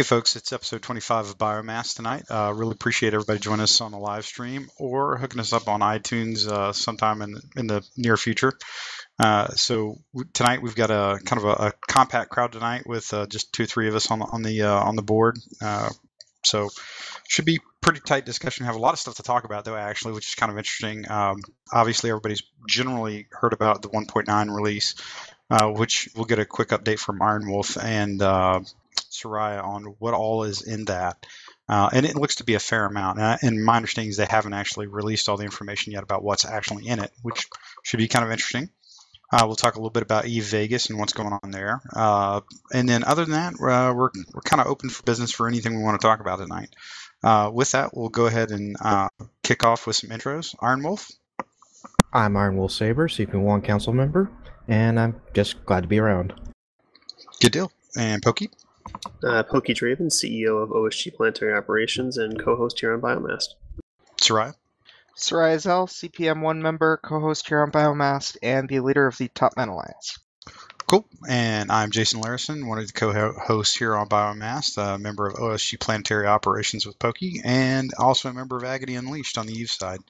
Hey, folks, it's episode 25 of Biomassed tonight. Uh, really appreciate everybody joining us on the live stream or hooking us up on iTunes uh, sometime in, in the near future. Uh, so tonight we've got a kind of a, a compact crowd tonight with uh, just two, three of us on the on the uh, on the board. Uh, so should be pretty tight discussion. Have a lot of stuff to talk about though, actually, which is kind of interesting. Um, obviously, everybody's generally heard about the 1.9 release, which we'll get a quick update from Iron Wolf and Soraya on what all is in that. Uh, and it looks to be a fair amount. Uh, and my understanding is they haven't actually released all the information yet about what's actually in it, which should be kind of interesting. Uh, we'll talk a little bit about Eve Vegas and what's going on there. Uh, and then other than that, uh, we're, we're kind of open for business for anything we want to talk about tonight. Uh, with that, we'll go ahead and kick off with some intros. Iron Wolf. I'm Iron Wolf Saber, CP1 Council member, and I'm just glad to be around. Good deal. And Pokey? Uh, Pokey Dravon, CEO of OSG Planetary Operations and co-host here on Biomassed. Soraya? Soraya Xel, CPM1 member, co-host here on Biomassed, and the leader of the Top Men Alliance. Cool. And I'm Jaysyn Larrisen, one of the co-hosts here on Biomassed, a member of OSG Planetary Operations with Pokey, and also a member of Agony Unleashed on the Eve side.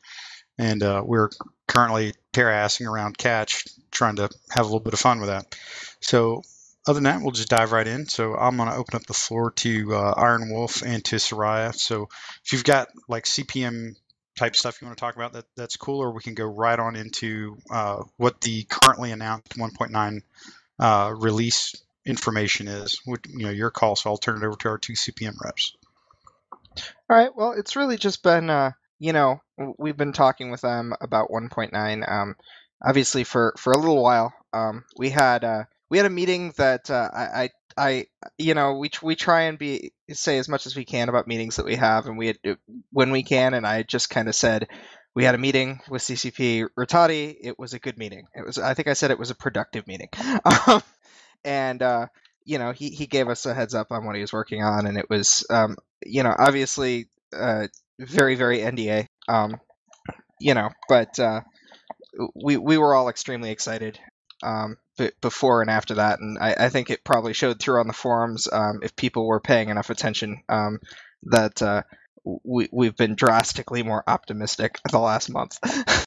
And uh, we're currently terra-assing around Catch, trying to have a little bit of fun with that. So other than that, we'll just dive right in. So I'm going to open up the floor to uh, Iron Wolf and to Soraya. So if you've got like CPM type stuff you want to talk about, that that's cool. Or we can go right on into uh, what the currently announced 1.9 uh, release information is. What, you know, your call. So I'll turn it over to our two CPM reps. All right. Well, it's really just been, uh, you know, we've been talking with them about 1.9. Um, obviously, for for a little while, um, we had uh, we had a meeting that uh, I, I, you know, we we try and be say as much as we can about meetings that we have, and we had, when we can, and I just kind of said we had a meeting with CCP Rattati. It was a good meeting. It was, I think I said it was a productive meeting, um, and uh, you know, he he gave us a heads up on what he was working on, and it was, um, you know, obviously uh, very very NDA, um, you know, but uh, we we were all extremely excited um, before and after that, and I, I, think it probably showed through on the forums um, if people were paying enough attention um, that uh, we we've been drastically more optimistic the last month.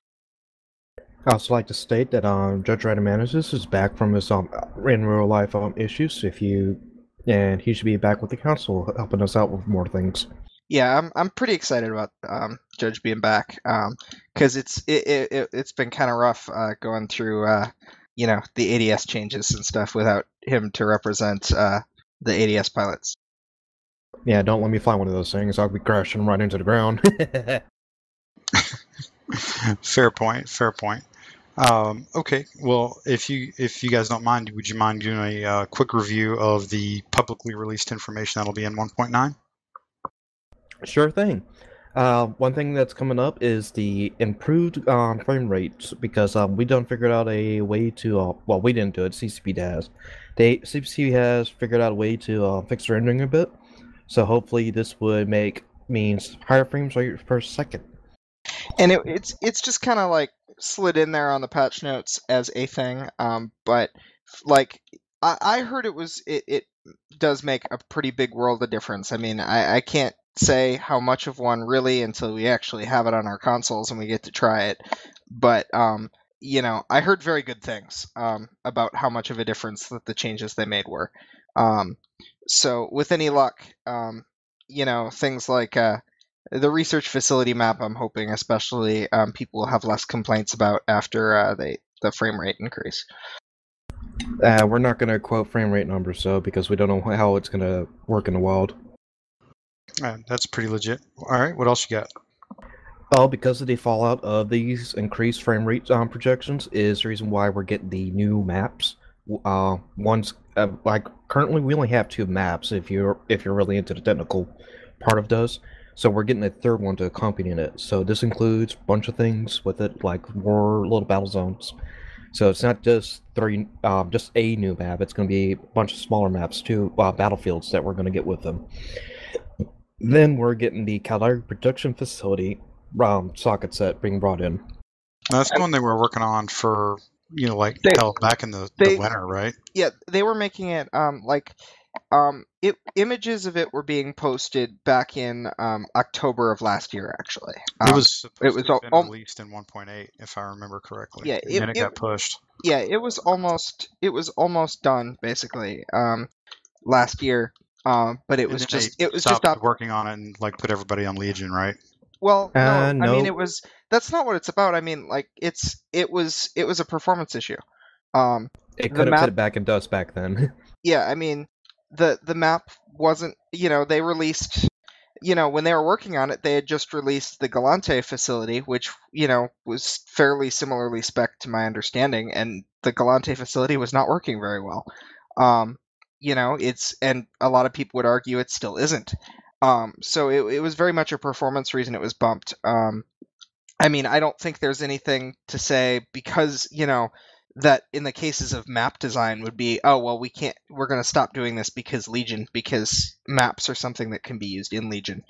I also like to state that um, Judge Rhadamanthus is back from his um, in real life um, issues. If you and he should be back with the council, helping us out with more things. Yeah, I'm I'm pretty excited about um, Judge being back because um, it's it, it it's been kind of rough uh, going through uh, you know the ADS changes and stuff without him to represent uh, the ADS pilots. Yeah, don't let me fly one of those things. I'll be crashing right into the ground. fair point. Fair point. Um, okay, well, if you if you guys don't mind, would you mind doing a uh, quick review of the publicly released information that'll be in 1.9? Sure thing. Uh, one thing that's coming up is the improved um, frame rates because um, we done figured out a way to uh, well we didn't do it CCP has. They CCP has figured out a way to uh, fix rendering a bit. So hopefully this would make means higher frames rate per second. And it, it's it's just kind of like slid in there on the patch notes as a thing um, but like I, I heard it was it, it does make a pretty big world of difference. I mean I, I can't say how much of one really until we actually have it on our consoles and we get to try it. But um, you know, I heard very good things um, about how much of a difference that the changes they made were. Um, so with any luck, um, you know, things like uh, the research facility map, I'm hoping especially um, people will have less complaints about after uh, they the frame rate increase. Uh, we're not going to quote frame rate numbers, so because we don't know how it's going to work in the wild. Uh, that's pretty legit. All right, what else you got? Well, because of the fallout of these increased frame rate um, projections is the reason why we're getting the new maps. Uh, one's uh, like currently we only have two maps if you're if you're really into the technical part of those. So we're getting a third one to accompany it. So this includes a bunch of things with it, like more little battle zones. So it's not just three, um, just a new map. It's going to be a bunch of smaller maps too, uh, battlefields that we're going to get with them. Then we're getting the Caldari production facility um, socket set being brought in. That's the one they were working on for you know like they, hell back in the, they, the winter, right? Yeah, they were making it um like Um, it images of it were being posted back in um, October of last year, actually. it Um, was supposed was to have al- been al- released in 1.8, if I remember correctly. Yeah, and it- then it, it- got pushed. yeah, it was almost it was almost done basically um, last year. Um, but it And was just it was just stopped up. working on it and like put everybody on Legion, right? Well, no, Uh, I mean it was that's not what it's about. I mean, like it's it was it was a performance issue. Um, It could have map- put it back in dust back then. yeah, I mean the the map wasn't you know they released you know when they were working on it they had just released the Gallente facility which you know was fairly similarly spec to my understanding and the Gallente facility was not working very well. Um, you know it's and a lot of people would argue it still isn't. Um, so it, it was very much a performance reason it was bumped. Um, I mean I don't think there's anything to say because you know that in the cases of map design would be oh well we can't we're going to stop doing this because legion because maps are something that can be used in legion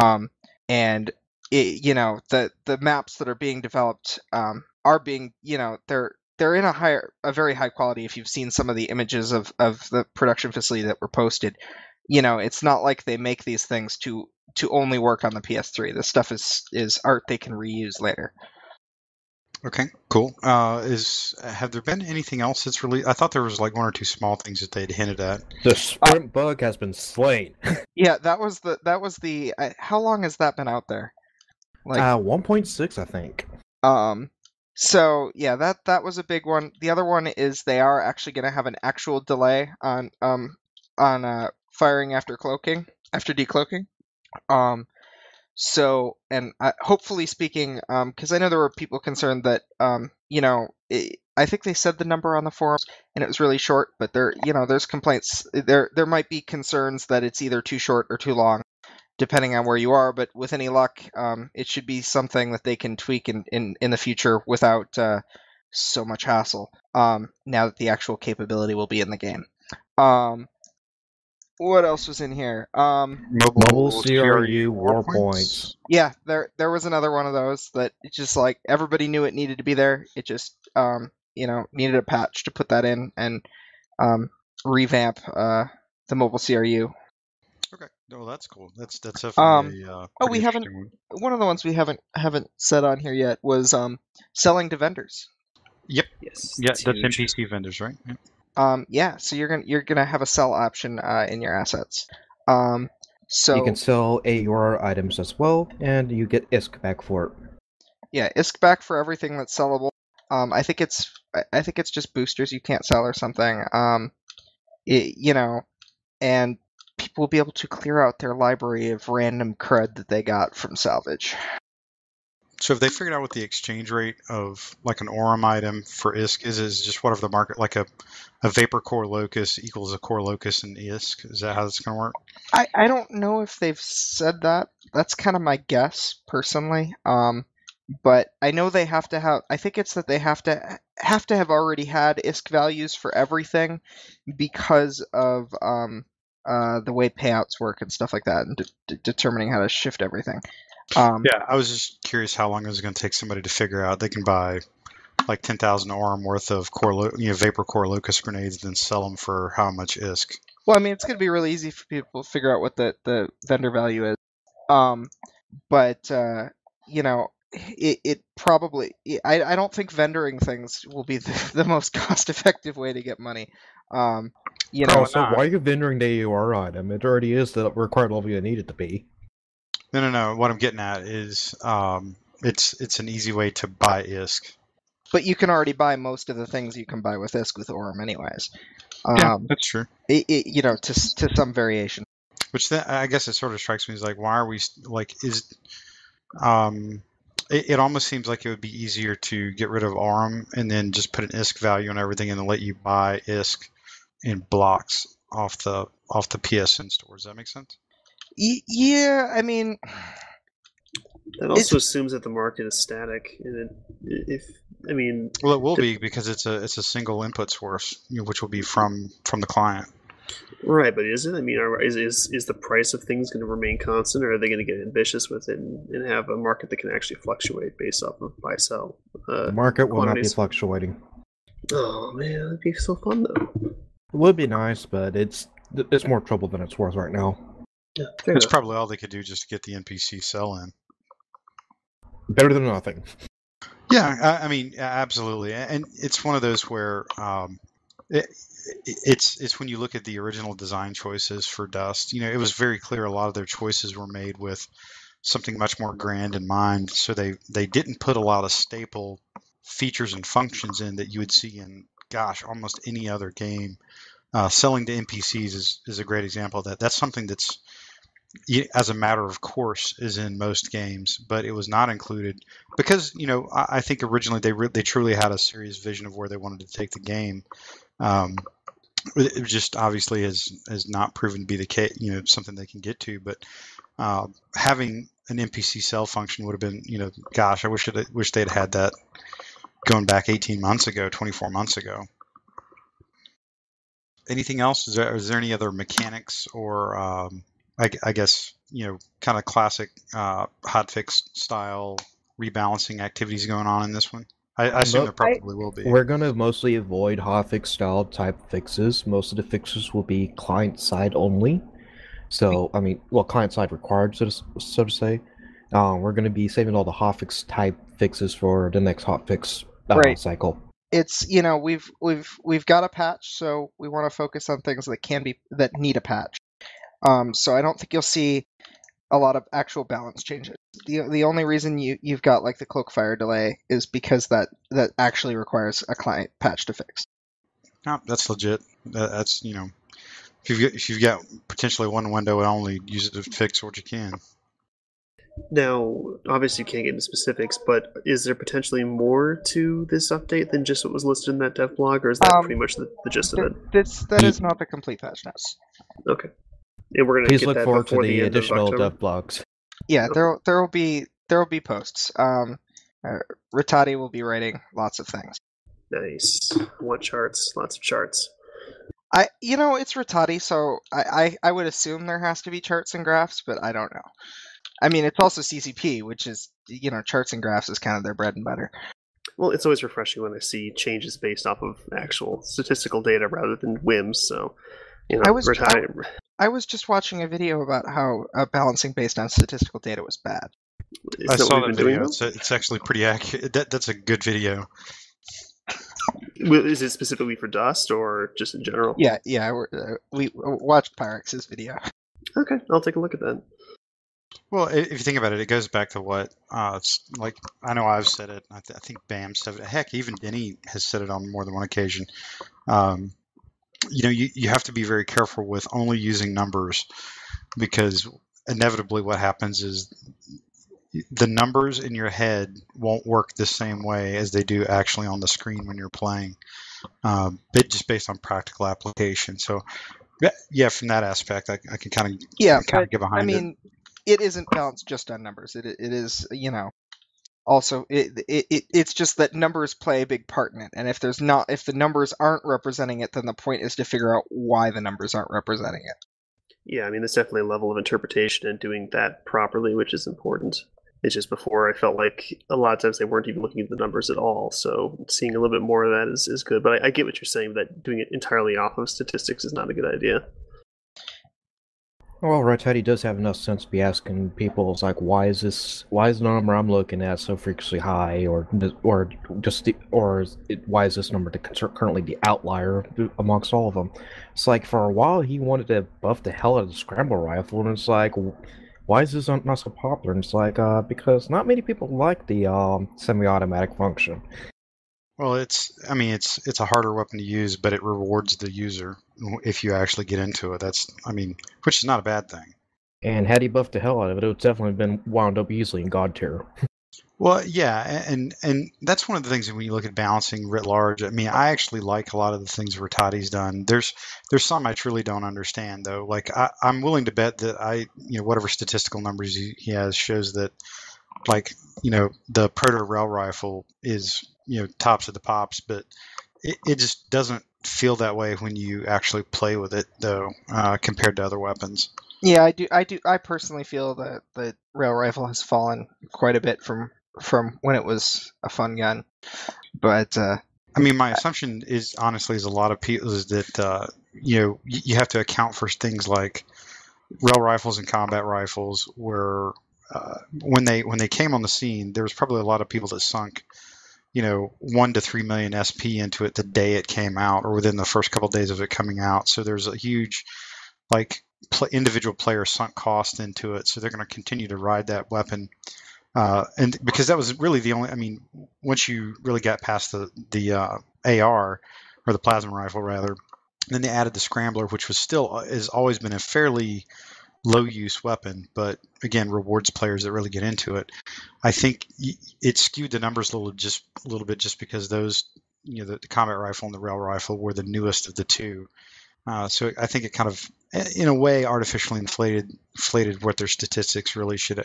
um, and it, you know the the maps that are being developed um, are being you know they're they're in a higher a very high quality if you've seen some of the images of of the production facility that were posted you know it's not like they make these things to to only work on the ps3 this stuff is is art they can reuse later Okay, cool. Uh, is have there been anything else that's really? I thought there was like one or two small things that they'd hinted at. the sprint bug has been slain. Yeah, that was the that was the. I, how long has that been out there? Like, uh, 1.6, I think. um, so yeah, that that was a big one. The other one is they are actually going to have an actual delay on um on uh firing after cloaking after decloaking. Um, so and uh, hopefully speaking, um, because I know there were people concerned that um, you know, i I think they said the number on the forums and it was really short, but there, you know, there's complaints. There there might be concerns that it's either too short or too long depending on where you are. But with any luck, um, it should be something that they can tweak in, in, in the future without uh, so much hassle. Um, now that the actual capability will be in the game. Um, what else was in here? Um, Mobile CRU war points. yeah, there there was another one of those that it just like everybody knew it needed to be there. It just um, you know needed a patch to put that in and um, revamp uh, the mobile CRU. Okay, well that's cool. That's that's Um, definitely. uh, oh, we haven't- one. One of the ones we haven't haven't said on here yet was um, selling to vendors. Yep. Yes. Yeah, that's that's. NPC vendors, right? Yeah. Um, yeah, so you're gonna you're gonna have a sell option uh, in your assets. Um, so You can sell AUR items as well, and you get ISK back for it. yeah, ISK back for everything that's sellable. Um, I think it's I- I think it's just boosters you can't sell or something. Um, it, you know, and people will be able to clear out their library of random crud that they got from salvage. So have they figured out what the exchange rate of like an Aurum item for ISK is? Is just whatever the market like a a vapor core locus equals a core locus in ISK? Is that how it's going to work? I, I don't know if they've said that. That's kind of my guess personally. Um, but I know they have to have. I think it's that they have to have to have already had ISK values for everything because of um uh the way payouts work and stuff like that, and de- de- determining how to shift everything. Um, Yeah, I was just curious how long it was going to take somebody to figure out they can buy like ten thousand Aurum worth of core lo- you know vapor core locus grenades, then sell them for how much ISK? Well, I mean, it's going to be really easy for people to figure out what the, the vendor value is. Um, but uh, you know, it, it probably I, I don't think vendoring things will be the, the most cost effective way to get money. Um, you know, Probably also, not. why are you vendoring the AUR item? It already is the required level you need it to be. No, no, no. What I'm getting at is um, it's it's an easy way to buy ISK. but you can already buy most of the things you can buy with ISK with Aurum, anyways. Yeah, Um, that's true. it, it, you know, to to some variation. Which then I guess it sort of strikes me as like, why are we like is um, it, it almost seems like it would be easier to get rid of Aurum and then just put an ISK value on everything and then let you buy ISK in blocks off the off the PSN store. Does that make sense? Y- yeah, I mean, That also assumes that the market is static, and it, if I mean, Well, it will be because it's a it's a single input source, you know, which will be from from the client. right? But is it? I mean, are, is is is the price of things going to remain constant, or are they going to get ambitious with it and, and have a market that can actually fluctuate based off of buy sell? Uh, The market will not be fluctuating. oh man, that'd be so fun though. It would be nice, but it's it's more trouble than it's worth right now. Yeah, That's probably all they could do just to get the NPC sell in. Better than nothing. Yeah, I, I mean, absolutely, and it's one of those where um, it, it's it's when you look at the original design choices for Dust, you know, it was very clear a lot of their choices were made with something much more grand in mind. So they they didn't put a lot of staple features and functions in that you would see in gosh almost any other game. Uh, selling to NPCs is is a great example of that. That's something that's as a matter of course is in most games, but it was not included because you know I, I think originally they re- they truly had a serious vision of where they wanted to take the game. Um, it just obviously has has not proven to be the case. You know something they can get to, but uh, having an NPC sell function would have been you know gosh I wish it wish they'd had that going back 18 months ago, 24 months ago. Anything else? Is there, is there any other mechanics or um, I, I guess you know kind of classic uh, hotfix style rebalancing activities going on in this one? I, I assume there probably will be. We're going to mostly avoid hotfix style type fixes. Most of the fixes will be client side only. So, I mean, well, client side required, so to, so to say. Um, we're going to be saving all the hotfix type fixes for the next hotfix uh, Right. cycle. It's you know we've we've we've got a patch, so we want to focus on things that can be that need a patch. Um, so I don't think you'll see a lot of actual balance changes. The the only reason you you've got like the cloak fire delay is because that that actually requires a client patch to fix. No, that's legit. That, that's you know, if you've got, if you've got potentially one window, only use it to fix what you can. Now, obviously, you can't get into specifics, but is there potentially more to this update than just what was listed in that dev blog, or is that Um, pretty much the, the gist of Th- it? That's that not the complete patch notes. Okay. And we're gonna Please get look that forward to before the additional dev blogs. Yeah, Okay. there there will be there will be posts. Um, uh, Rattati will be writing lots of things. Nice. Want charts? Lots of charts. I you know it's Rattati, so I, I I would assume there has to be charts and graphs, but I don't know. I mean, it's also CCP, which is you know charts and graphs is kind of their bread and butter. Well, it's always refreshing when I see changes based off of actual statistical data rather than whims. So, you know, I was- reti- I was just watching a video about how uh, balancing based on statistical data was bad. is I that saw what that video. doing? It's, it's actually pretty accurate. That, that's a good video. Is it specifically for Dust or just in general? Yeah, yeah, we're, uh, we uh, watched Pyrex's video. Okay, I'll take a look at that. Well, if you think about it, it goes back to what uh, it's like. I know I've said it. I, th- I think Bam said it. Heck, even Denny has said it on more than one occasion. Um, you know, you, you have to be very careful with only using numbers because inevitably what happens is the numbers in your head won't work the same way as they do actually on the screen when you're playing. Um, but just based on practical application. So, yeah, from that aspect, I, I can kind of Yeah, kind of get behind I mean, it isn't balanced just on numbers. It it is you know. Also, it, it, it it's just that numbers play a big part in it, and if there's not, if the numbers aren't representing it, then the point is to figure out why the numbers aren't representing it. Yeah, I mean, there's definitely a level of interpretation and doing that properly, which is important. It's just before I felt like a lot of times they weren't even looking at the numbers at all. So seeing a little bit more of that is, is good. But I, I get what you're saying that doing it entirely off of statistics is not a good idea. Well, Rattati does have enough sense to be asking people, it's like, why is this, why is the number I'm looking at so freakishly high, or or just the, or it, why is this number the, currently the outlier amongst all of them? It's like for a while he wanted to buff the hell out of the scramble rifle, and it's like, why is this not so popular? And it's like, uh, because not many people like the um, semi-automatic function. Well, it's I mean it's it's a harder weapon to use, but it rewards the user if you actually get into it. That's I mean, which is not a bad thing. And had he buffed the hell out of it, it would definitely have been wound up easily in God tier. Well, yeah, and and that's one of the things when you look at balancing writ large. I mean, I actually like a lot of the things Rattati's done. There's there's some I truly don't understand though. Like I, I'm willing to bet that I you know whatever statistical numbers he, he has shows that like you know the proto rail rifle is you know tops of the pops, but it, it just doesn't feel that way when you actually play with it though uh, compared to other weapons. Yeah, I do. I do. I personally feel that the rail rifle has fallen quite a bit from from when it was a fun gun, but uh, I mean, my assumption is honestly is a lot of people is that uh, you know you, you have to account for things like rail rifles and combat rifles where uh, when they when they came on the scene there was probably a lot of people that sunk you know one to three million sp into it the day it came out or within the first couple of days of it coming out. So there's a huge like pl- individual player sunk cost into it. So they're going to continue to ride that weapon uh, and because that was really the only i mean once you really got past the the uh, ar or the plasma rifle rather then they added the scrambler, which was still uh, has always been a fairly low use weapon, but again rewards players that really get into it. I think it skewed the numbers a little just a little bit just because those you know the, the combat rifle and the rail rifle were the newest of the two. Uh, so I think it kind of, in a way, artificially inflated inflated what their statistics really should,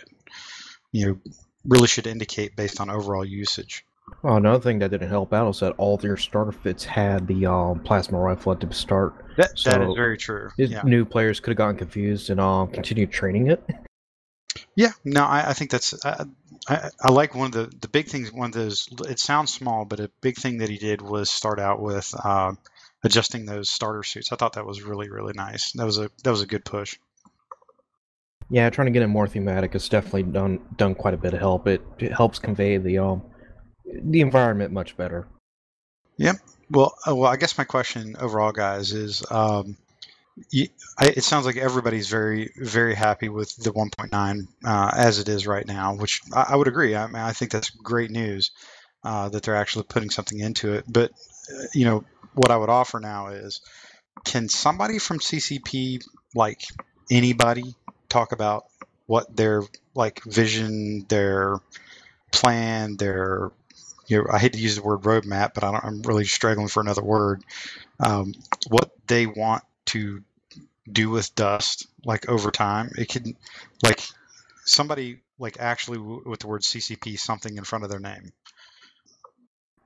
you know, really should indicate based on overall usage. Oh, another thing that didn't help out is that all their starter fits had the um, plasma rifle at the start. That, so that is very true. Yeah. New players could have gotten confused and um, continued training it. Yeah, no, I, I think that's. I, I, I, like one of the the big things. One of those. It sounds small, but a big thing that he did was start out with uh, adjusting those starter suits. I thought that was really really nice. That was a that was a good push. Yeah, trying to get it more thematic has definitely done done quite a bit of help. It, it helps convey the um the environment much better. Yep. Well, uh, well, I guess my question overall, guys, is um, you, I, it sounds like everybody's very, very happy with the 1.9 uh, as it is right now, which I, I, would agree. I mean, I think that's great news uh, that they're actually putting something into it. But uh, you know, what I would offer now is, can somebody from CCP, like anybody, talk about what their like vision, their plan, their you know, I hate to use the word roadmap, but I am really struggling for another word. Um, what they want to do with dust, like over time, it could, like somebody like actually with the word CCP something in front of their name.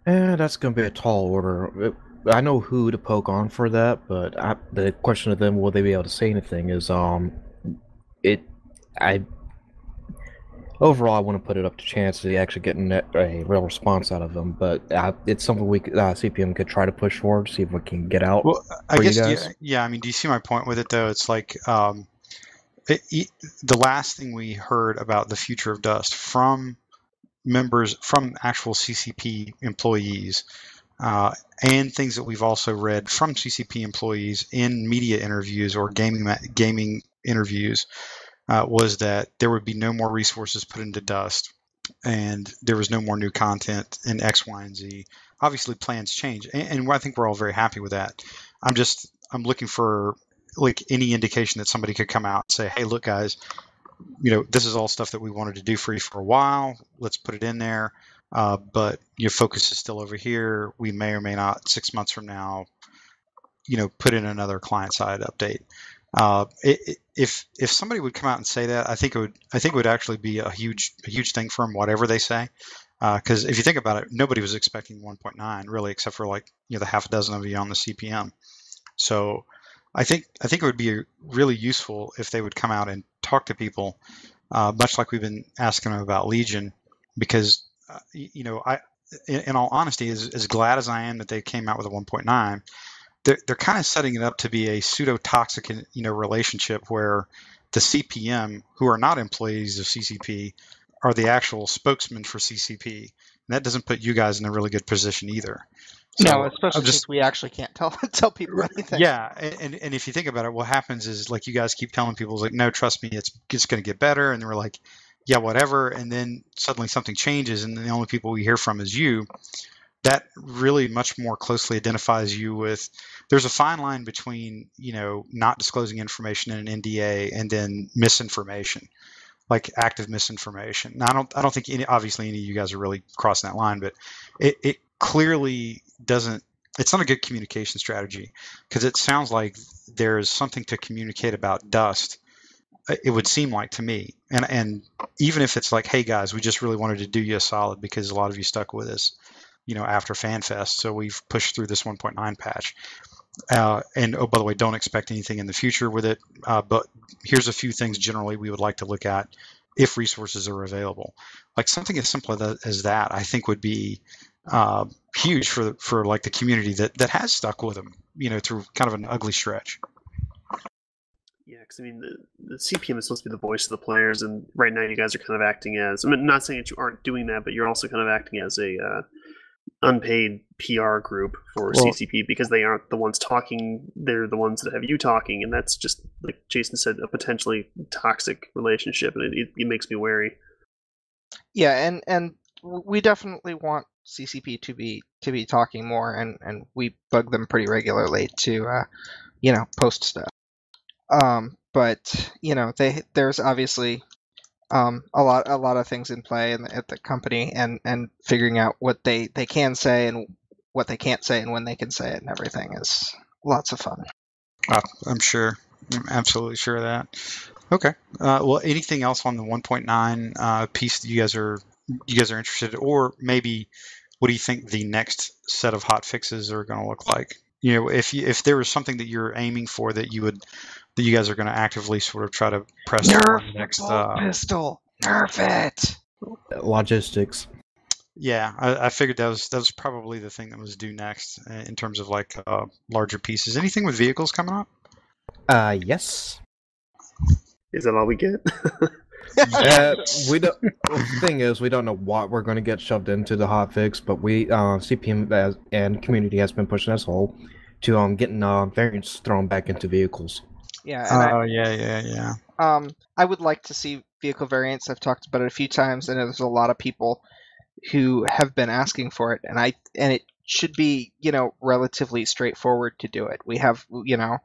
Eh, that's gonna be a tall order. I know who to poke on for that, but I, the question of them will they be able to say anything is um, it. I overall, I want to put it up to chance of actually getting a real response out of them. But uh, it's something we uh, CPM could try to push forward, see if we can get out. Well, I guess yeah, yeah, I mean, do you see my point with it though? It's like um, it, it, the last thing we heard about the future of Dust from members from actual CCP employees. Uh, and things that we've also read from CCP employees in media interviews or gaming gaming interviews uh, was that there would be no more resources put into Dust, and there was no more new content in X, Y, and Z. Obviously, plans change, and, and I think we're all very happy with that. I'm just I'm looking for like any indication that somebody could come out and say, "Hey, look, guys, you know, this is all stuff that we wanted to do for you for a while. Let's put it in there." Uh, but your focus is still over here. We may or may not six months from now, you know, put in another client side update. Uh, if if somebody would come out and say that, I think it would I think it would actually be a huge a huge thing for them, whatever they say. Because uh, if you think about it, nobody was expecting 1.9 really, except for like you know the half a dozen of you on the CPM. So I think I think it would be really useful if they would come out and talk to people, uh, much like we've been asking them about Legion, because uh, you know I, in, in, all honesty, as, as glad as I am that they came out with a 1.9, they're, they're kind of setting it up to be a pseudo toxic you know relationship where the CPM who are not employees of CCP are the actual spokesman for CCP and that doesn't put you guys in a really good position either. So no especially just, since we actually can't tell tell people anything. yeah and, and if you think about it what happens is like you guys keep telling people like no trust me it's it's going to get better and we're like yeah whatever and then suddenly something changes and the only people we hear from is you that really much more closely identifies you with there's a fine line between you know not disclosing information in an NDA and then misinformation like active misinformation. Now, I don't I don't think any obviously any of you guys are really crossing that line but it, it clearly doesn't it's not a good communication strategy because it sounds like there's something to communicate about dust uh, it would seem like to me. And and even if it's like hey guys we just really wanted to do you a solid because a lot of you stuck with us you know, after FanFest. So we've pushed through this 1.9 patch. Uh, and oh, by the way, don't expect anything in the future with it. Uh, but here's a few things generally we would like to look at if resources are available. Like something as simple as that, I think would be uh, huge for for like the community that that has stuck with them, you know, through kind of an ugly stretch. Yeah, because I mean, the, the CPM is supposed to be the voice of the players, and right now you guys are kind of acting as. I mean, not saying that you aren't doing that, but you're also kind of acting as a uh, unpaid PR group for Well- CCP because they aren't the ones talking; they're the ones that have you talking, and that's just like Jaysyn said, a potentially toxic relationship, and it, it, makes me wary. Yeah, and and we definitely want CCP to be to be talking more, and and we bug them pretty regularly to, uh, you know, post stuff. Um, but you know, they there's obviously um, a lot a lot of things in play in the, at the company, and and figuring out what they they can say and what they can't say and when they can say it and everything is lots of fun. Uh, I'm sure. I'm absolutely sure of that. Okay. Uh, well, anything else on the 1.9 uh, piece that you guys are you guys are interested, in? or maybe what do you think the next set of hot fixes are going to look like? You know, if you, if there was something that you're aiming for that you would that you guys are going to actively sort of try to press Nerf on next. Uh, pistol, nerf it. Logistics. yeah, I, I figured that was that was probably the thing that was due next uh, in terms of like uh, larger pieces. Anything with vehicles coming up? Uh, yes. Is that all we get? Uh, we don't. The thing is, we don't know what we're going to get shoved into the hotfix, but we, uh, CPM has, and community has been pushing us whole to um getting uh variants thrown back into vehicles. Yeah, and I, Oh yeah, yeah, yeah. Um, I would like to see vehicle variants. I've talked about it a few times, and there's a lot of people who have been asking for it, and I and it should be you know relatively straightforward to do it. We have you know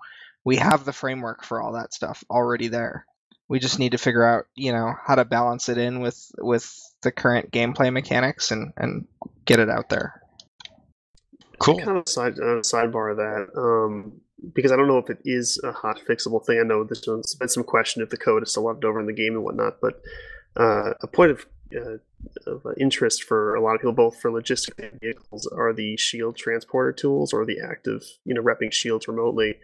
we have the framework for all that stuff already there. We just need to figure out you know how to balance it in with with the current gameplay mechanics and and get it out there. Cool. kind of side uh, sidebar of that um, because I don't know if it is a hot fixable thing. I know there's been some question if the code is still left over in the game and whatnot, but uh, a point of uh, of interest for a lot of people, both for logistic vehicles, are the shield transporter tools or the active, you know, repping shields remotely.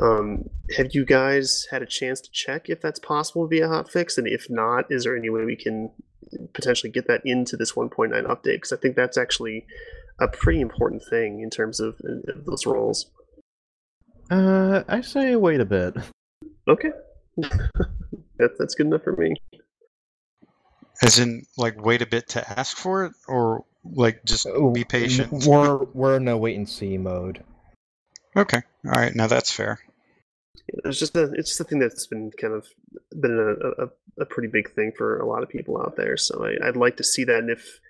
Um, have you guys had a chance to check if that's possible via hotfix? And if not, is there any way we can potentially get that into this 1.9 update? Because I think that's actually a pretty important thing in terms of, of those roles. Uh, I say wait a bit. Okay, that, that's good enough for me. As in, like, wait a bit to ask for it, or like just be patient. We're we're in a wait and see mode. Okay, all right. Now that's fair. It's just a it's just a thing that's been kind of been a, a, a pretty big thing for a lot of people out there. So I, I'd like to see that. And if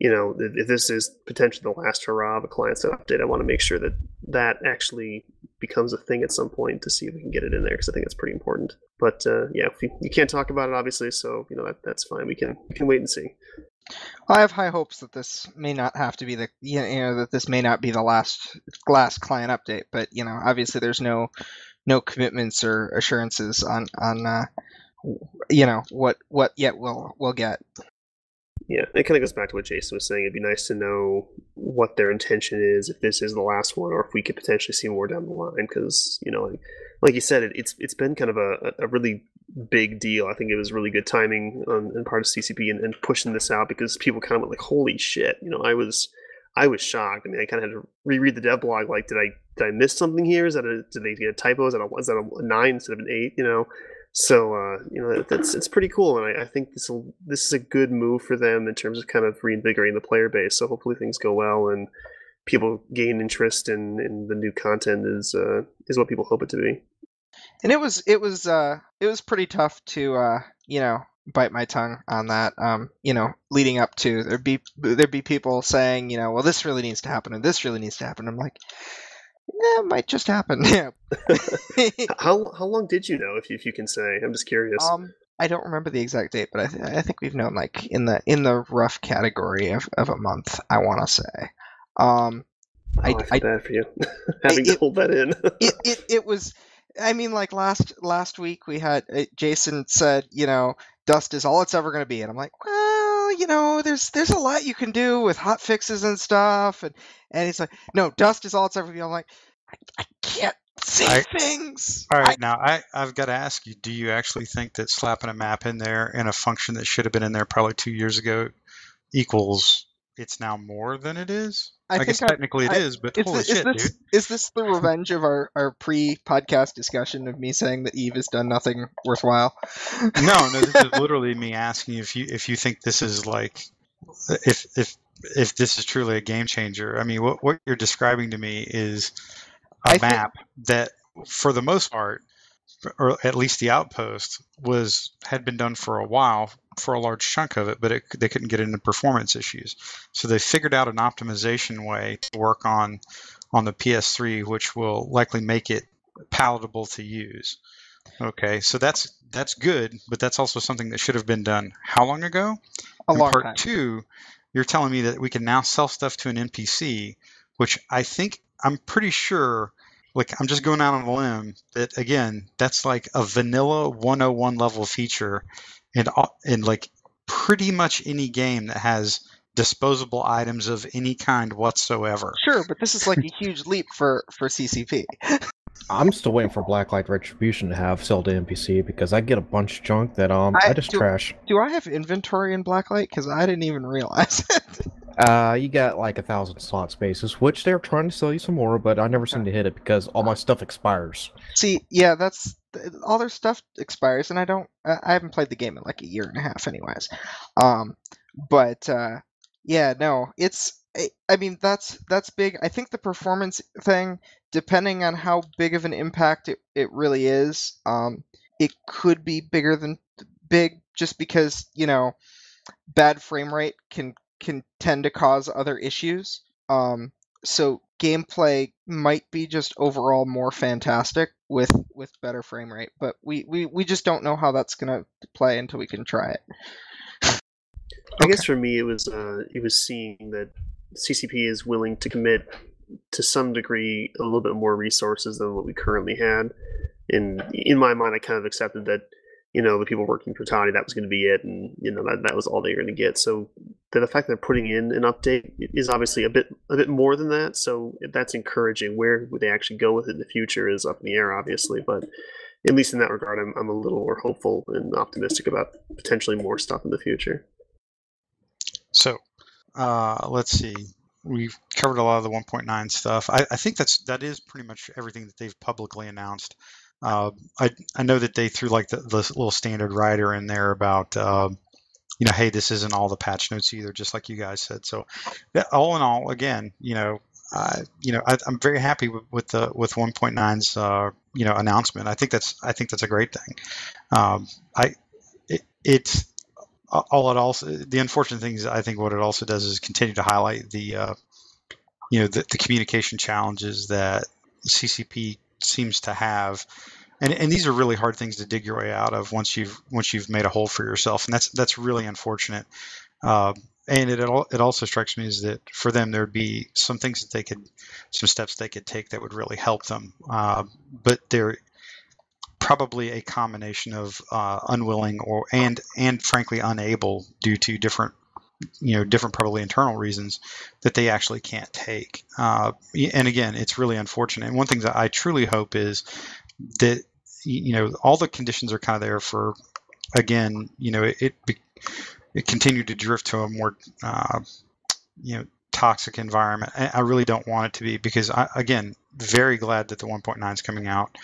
you know if, if this is potentially the last hurrah of a client side update, I want to make sure that that actually becomes a thing at some point to see if we can get it in there because I think it's pretty important. But uh, yeah, you, you can't talk about it obviously, so you know that that's fine. We can we can wait and see. I have high hopes that this may not have to be the you know that this may not be the last last client update, but you know obviously there's no no commitments or assurances on on uh, you know what what yet we'll we'll get. Yeah, it kind of goes back to what Jaysyn was saying. It'd be nice to know what their intention is, if this is the last one, or if we could potentially see more down the line. Because you know, like, like you said, it, it's it's been kind of a, a really big deal. I think it was really good timing on, on part of CCP and, and pushing this out because people kind of went like, "Holy shit!" You know, I was I was shocked. I mean, I kind of had to reread the dev blog. Like, did I did I miss something here? Is that a did they get a typo? Is that a, is that a nine instead of an eight? You know. So uh, you know that's it's pretty cool, and I, I think this this is a good move for them in terms of kind of reinvigorating the player base. So hopefully things go well and people gain interest in, in the new content is uh, is what people hope it to be. And it was it was uh it was pretty tough to uh you know bite my tongue on that. Um, you know, leading up to there'd be there'd be people saying, you know, well this really needs to happen and this really needs to happen. I'm like, yeah, it might just happen. Yeah. How how long did you know? If you, if you can say, I'm just curious. um, I don't remember the exact date, but I, th- I think we've known like in the in the rough category of, of a month. I want to say. Um, oh, I, I- feel I- bad for you having to it- hold that in. it, it it was i mean like last last week we had uh, Jaysyn said you know dust is all it's ever going to be and i'm like well you know there's there's a lot you can do with hot fixes and stuff and and he's like no dust is all it's ever going to be i'm like i, I can't say I- things All right, I- now I, I've got to ask you: Do you actually think that slapping a map in there and a function that should have been in there probably two years ago equals it's now more than it is. I I, guess think I- technically it is, but Is, holy thi- is shit, this dude! is this the revenge of our, our pre-podcast discussion of me saying that Eve has done nothing worthwhile? No, no, this is literally me asking if you if you think this is like if if if this is truly a game changer. I mean, what what you're describing to me is a I think- map that, for the most part, or at least the outpost was had been done for a while for a large chunk of it, but it, they couldn't get into performance issues. So they figured out an optimization way to work on on the PS3, which will likely make it palatable to use. Okay, so that's that's good, but that's also something that should have been done how long ago? A long part time. two, you're telling me that we can now sell stuff to an NPC, which I think I'm pretty sure. Like I'm just going out on a limb that again, that's like a vanilla 101 level feature, in all- in like pretty much any game that has disposable items of any kind whatsoever. Sure, but this is like a huge leap for for CCP. I'm still waiting for Blacklight Retribution to have sell to NPC because I get a bunch of junk that um I, I just do- trash. Do I have inventory in Blacklight? Because I didn't even realize it. Uh, you got like a thousand slot spaces, which they're trying to sell you some more, but I never seem to hit it because all my stuff expires. See, yeah, that's all their stuff expires, and I don't. I haven't played the game in like a year and a half, anyways. Um, but uh, yeah, no, it's. I- I mean, that's that's big. I think the performance thing, depending on how big of an impact it, it really is, um, it could be bigger than big, just because you know, bad frame rate can can tend to cause other issues. Um, so gameplay might be just overall more fantastic with with better frame rate but we we, we just don't know how that's going to play until we can try it I guess for me, it was uh, it was seeing that CCP is willing to commit to some degree a little bit more resources than what we currently had. And in my mind, I kind of accepted that you know the people working for Tony that was going to be it, and you know that that was all they were going to get. So the, the fact that they're putting in an update is obviously a bit a bit more than that. So that's encouraging. Where would they actually go with it in the future is up in the air, obviously, but. At least in that regard, I'm, I'm a little more hopeful and optimistic about potentially more stuff in the future. So, uh, let's see. We've covered a lot of the 1.9 stuff. I, I think that's that is pretty much everything that they've publicly announced. Uh, I I know that they threw like the, the little standard rider in there about uh, you know, hey, this isn't all the patch notes either, just like you guys said. So, yeah, all in all, again, you know, you know, I, I'm very happy with, with the with 1.9's uh, you know announcement. I think that's I think that's a great thing. Um, I it, it's all it also the unfortunate thing is I think what it also does is continue to highlight the uh, you know the, the communication challenges that CCP seems to have. And, and these are really hard things to dig your way out of once you've once you've made a hole for yourself, and that's that's really unfortunate. Uh, and it it also strikes me is that for them there'd be some things that they could some steps they could take that would really help them, uh, but they're probably a combination of uh, unwilling or and and frankly unable due to different you know different probably internal reasons that they actually can't take. Uh, and again it's really unfortunate. And one thing that i truly hope is that you know all the conditions are kind of there for again you know it it, it continued to drift to a more uh, you know toxic environment. I really don't want it to be because I, again very glad that the 1.9 is coming out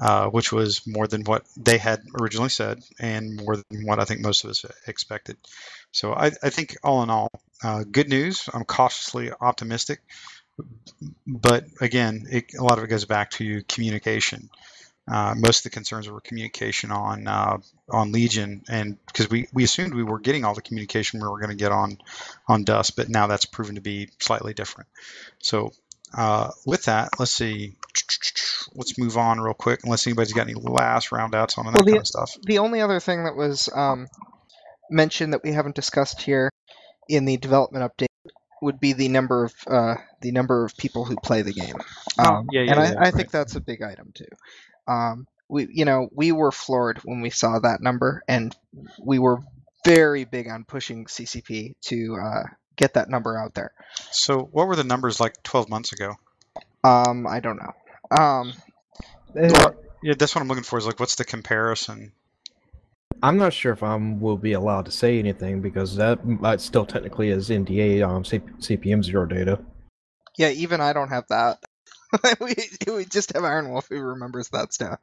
uh, which was more than what they had originally said and more than what I think most of us expected. So I, I think all in all, uh, good news. I'm cautiously optimistic, but again, it, a lot of it goes back to communication. Uh, most of the concerns were communication on uh, on Legion, and because we, we assumed we were getting all the communication we were going to get on on Dust, but now that's proven to be slightly different. So uh, with that, let's see. Let's move on real quick, unless anybody's got any last round outs on that Well, the- kind of stuff. the only other thing that was um, mentioned that we haven't discussed here in the development update would be the number of uh, the number of people who play the game. Um, yeah, yeah, and I, yeah, I think that's a big item too. Um, we, you know, we were floored when we saw that number, and we were very big on pushing CCP to uh, get that number out there. So, what were the numbers like 12 months ago? Um, I don't know. Um, Eh, Or- yeah, that's what I'm looking for. Is like, what's the comparison? I'm not sure if I will be allowed to say anything because that might still technically is NDA um, C- CPM zero data. Yeah, even I don't have that. we, we just have Iron Wolf who remembers that stuff.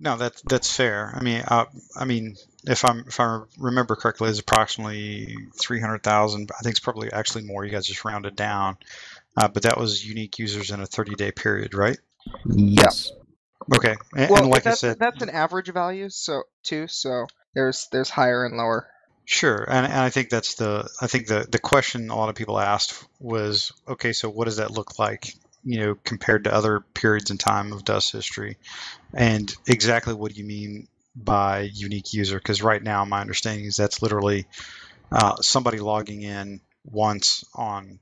No, that's that's fair. I mean, uh, I mean, if I'm if I remember correctly, it's approximately three hundred thousand. I think it's probably actually more. You guys just rounded down, uh, but that was unique users in a thirty day period, right? Yes. Okay, and, Well, and like I that's, said, that's an average value, so too. So there's there's higher and lower. Sure, and, and I think that's the I think the the question a lot of people asked was okay, so what does that look like, you know, compared to other periods in time of Dust history, and exactly what do you mean by unique user? Because right now, my understanding is that's literally uh, somebody logging in once on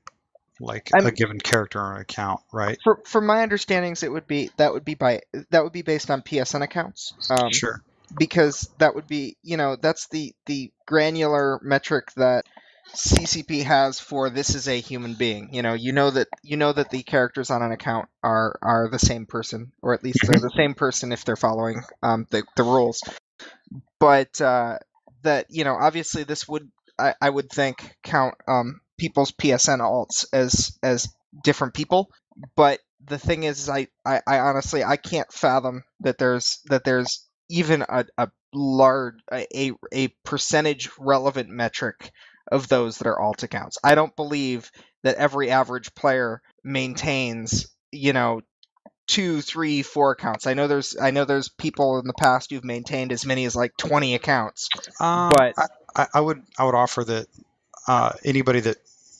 like a I'm- given character or account, right? For for my understandings, it would be that would be by that would be based on PSN accounts. Um, sure. because that would be you know that's the the granular metric that CCP has for this is a human being. You know, you know that you know that the characters on an account are are the same person, or at least they're the same person if they're following um, the the rules. But uh, that you know, obviously, this would I, I would think count um, people's PSN alts as as different people. But the thing is, I, I, I honestly I can't fathom that there's that there's even a, a large a, a percentage relevant metric of those that are alt accounts. I don't believe that every average player maintains, you know, two, three, four accounts. I know there's I know there's people in the past who've maintained as many as like twenty accounts. Um, But- I, I- I would I would offer that uh, anybody that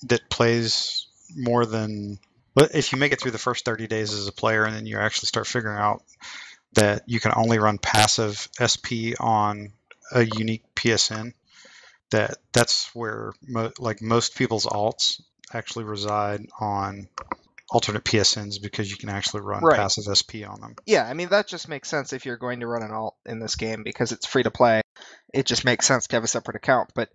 that plays more than but if you make it through the first 30 days as a player and then you actually start figuring out that you can only run passive SP on a unique PSN that that's where mo- like most people's alts actually reside on alternate PSNs because you can actually run Right. passive SP on them. Yeah, I mean that just makes sense if you're going to run an alt in this game because it's free to play. It just makes sense to have a separate account. But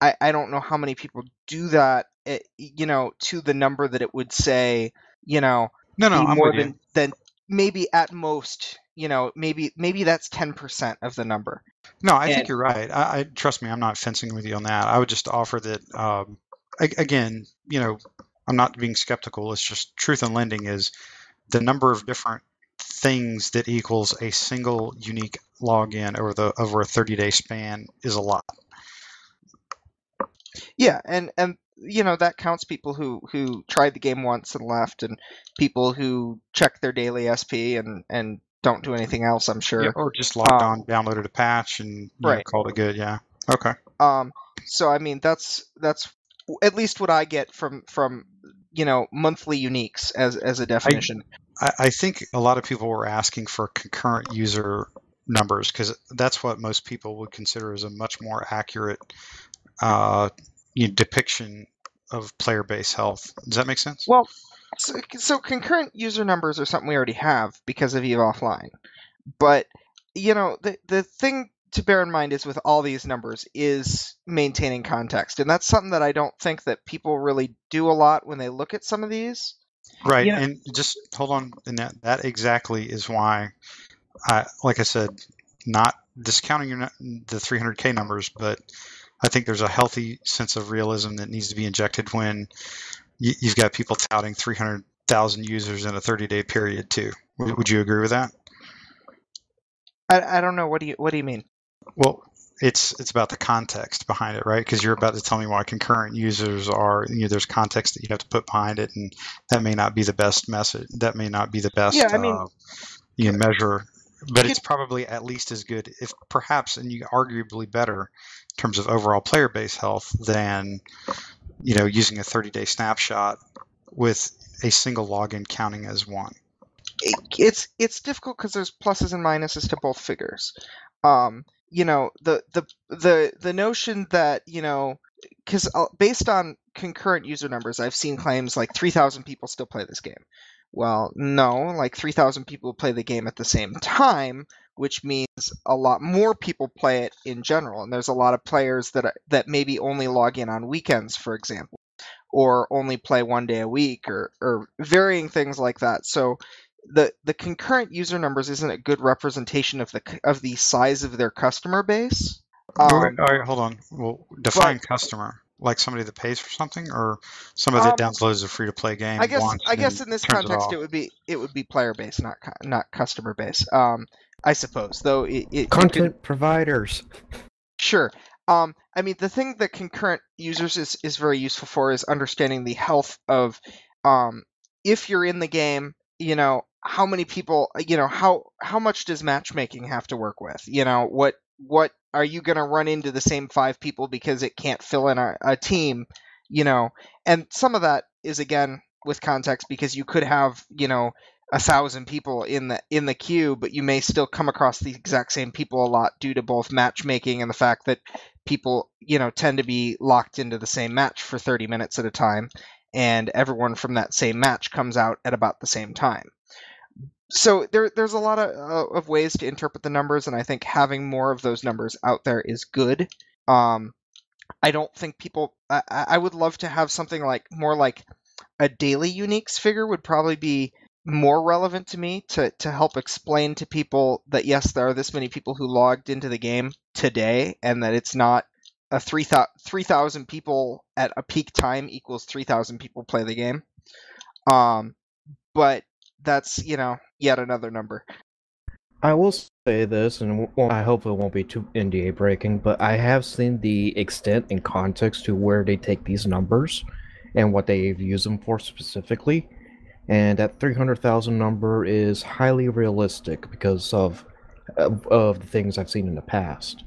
I, I don't know how many people do that. Eh, you know, to the number that it would say. You know, No, no, I'm more with you. than than maybe at most. You know, maybe maybe that's ten percent of the number. No, I think you're right. I, I trust me. I'm not fencing with you on that. I would just offer that. Um, again, you know, I'm not being skeptical. It's just truth in lending is the number of different things that equals a single unique login over the over a 30 day span is a lot. Yeah, and and you know that counts people who who tried the game once and left, and people who check their daily SP and and don't do anything else. I'm sure. Yeah, or just logged Um, on, downloaded a patch, and you know, called it good. Yeah. Okay. Um, so I mean that's that's at least what I get from from you know monthly uniques as as a definition. I, I think a lot of people were asking for concurrent user numbers because that's what most people would consider as a much more accurate uh, you know, depiction of player base health. Does that make sense? Well, so, so concurrent user numbers are something we already have because of Eve Offline. But you know, the the thing to bear in mind is with all these numbers is maintaining context, and that's something that I don't think that people really do a lot when they look at some of these. right. yeah. And just hold on. And that, that exactly is why, I, like I said, not discounting your, the 300K numbers, but I think there's a healthy sense of realism that needs to be injected when you, you've got people touting 300,000 users in a 30 day period, too. Would, would you agree with that? I, I don't know what do you what do you mean? Well, it's it's about the context behind it, right? Because you're about to tell me why concurrent users are. You know, there's context that you have to put behind it, and that may not be the best message. That may not be the best. Yeah, I mean- uh, you know, measure, but it's probably at least as good, if perhaps, and you arguably better in terms of overall player base health than you know using a 30 day snapshot with a single login counting as one. it's it's difficult because there's pluses and minuses to both figures. Um, you know, the the the the notion that you know, because based on concurrent user numbers, I've seen claims like 3,000 people still play this game. Well, no, like 3,000 people play the game at the same time, which means a lot more people play it in general. And there's a lot of players that are, that maybe only log in on weekends, for example, or only play one day a week, or or varying things like that. So the the concurrent user numbers isn't a good representation of the of the size of their customer base. Um, all right, hold on. We'll define customer. Like somebody that pays for something, or somebody that Um, downloads a free to play game. I guess I guess in this context it it would be it would be player based, not not customer based. Um, I suppose though it, it you could- Content providers. Sure. Um, I mean, the thing that concurrent users is, is very useful for is understanding the health of, um, if you're in the game, you know, how many people, you know, how how much does matchmaking have to work with? You know, what what are you going to run into the same five people because it can't fill in a, a team? You know, and some of that is again with context because you could have, you know, a thousand people in the in the queue, but you may still come across the exact same people a lot due to both matchmaking and the fact that people, you know, tend to be locked into the same match for 30 minutes at a time, and everyone from that same match comes out at about the same time. So there, there's a lot of, uh, of ways to interpret the numbers, and I think having more of those numbers out there is good. Um, I don't think people. I, I would love to have something like more like a daily uniques figure would probably be more relevant to me to to help explain to people that yes, there are this many people who logged into the game today, and that it's not a 3,000 3,000 people at a peak time equals 3,000 people play the game. Um, but that's you know yet another number. I will say this, and I hope it won't be too NDA breaking, but I have seen the extent and context to where they take these numbers and what they've used them for specifically. And that 300,000 number is highly realistic because of, of of the things I've seen in the past.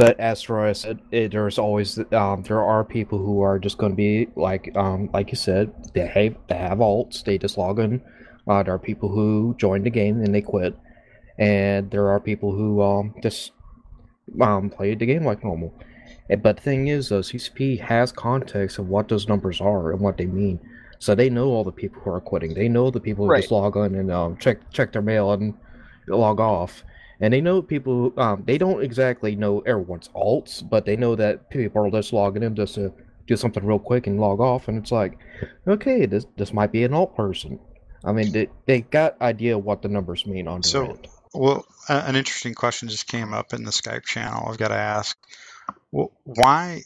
But as Troy said, it, there's always um, there are people who are just going to be like um, like you said, they have they have alts, they just log in uh, there are people who join the game and they quit, and there are people who um, just um, play the game like normal. Eh, But the thing is, though, CCP has context of what those numbers are and what they mean, so they know all the people who are quitting. They know the people who Right. just log on and um, check check their mail and log off. And they know people. Um, they don't exactly know everyone's alts, but they know that people are just logging in just to do something real quick and log off. And it's like, okay, this this might be an alt person. I mean, they, they got idea what the numbers mean on So- end. Well, an interesting question just came up in the Skype channel. I've got to ask, well, why?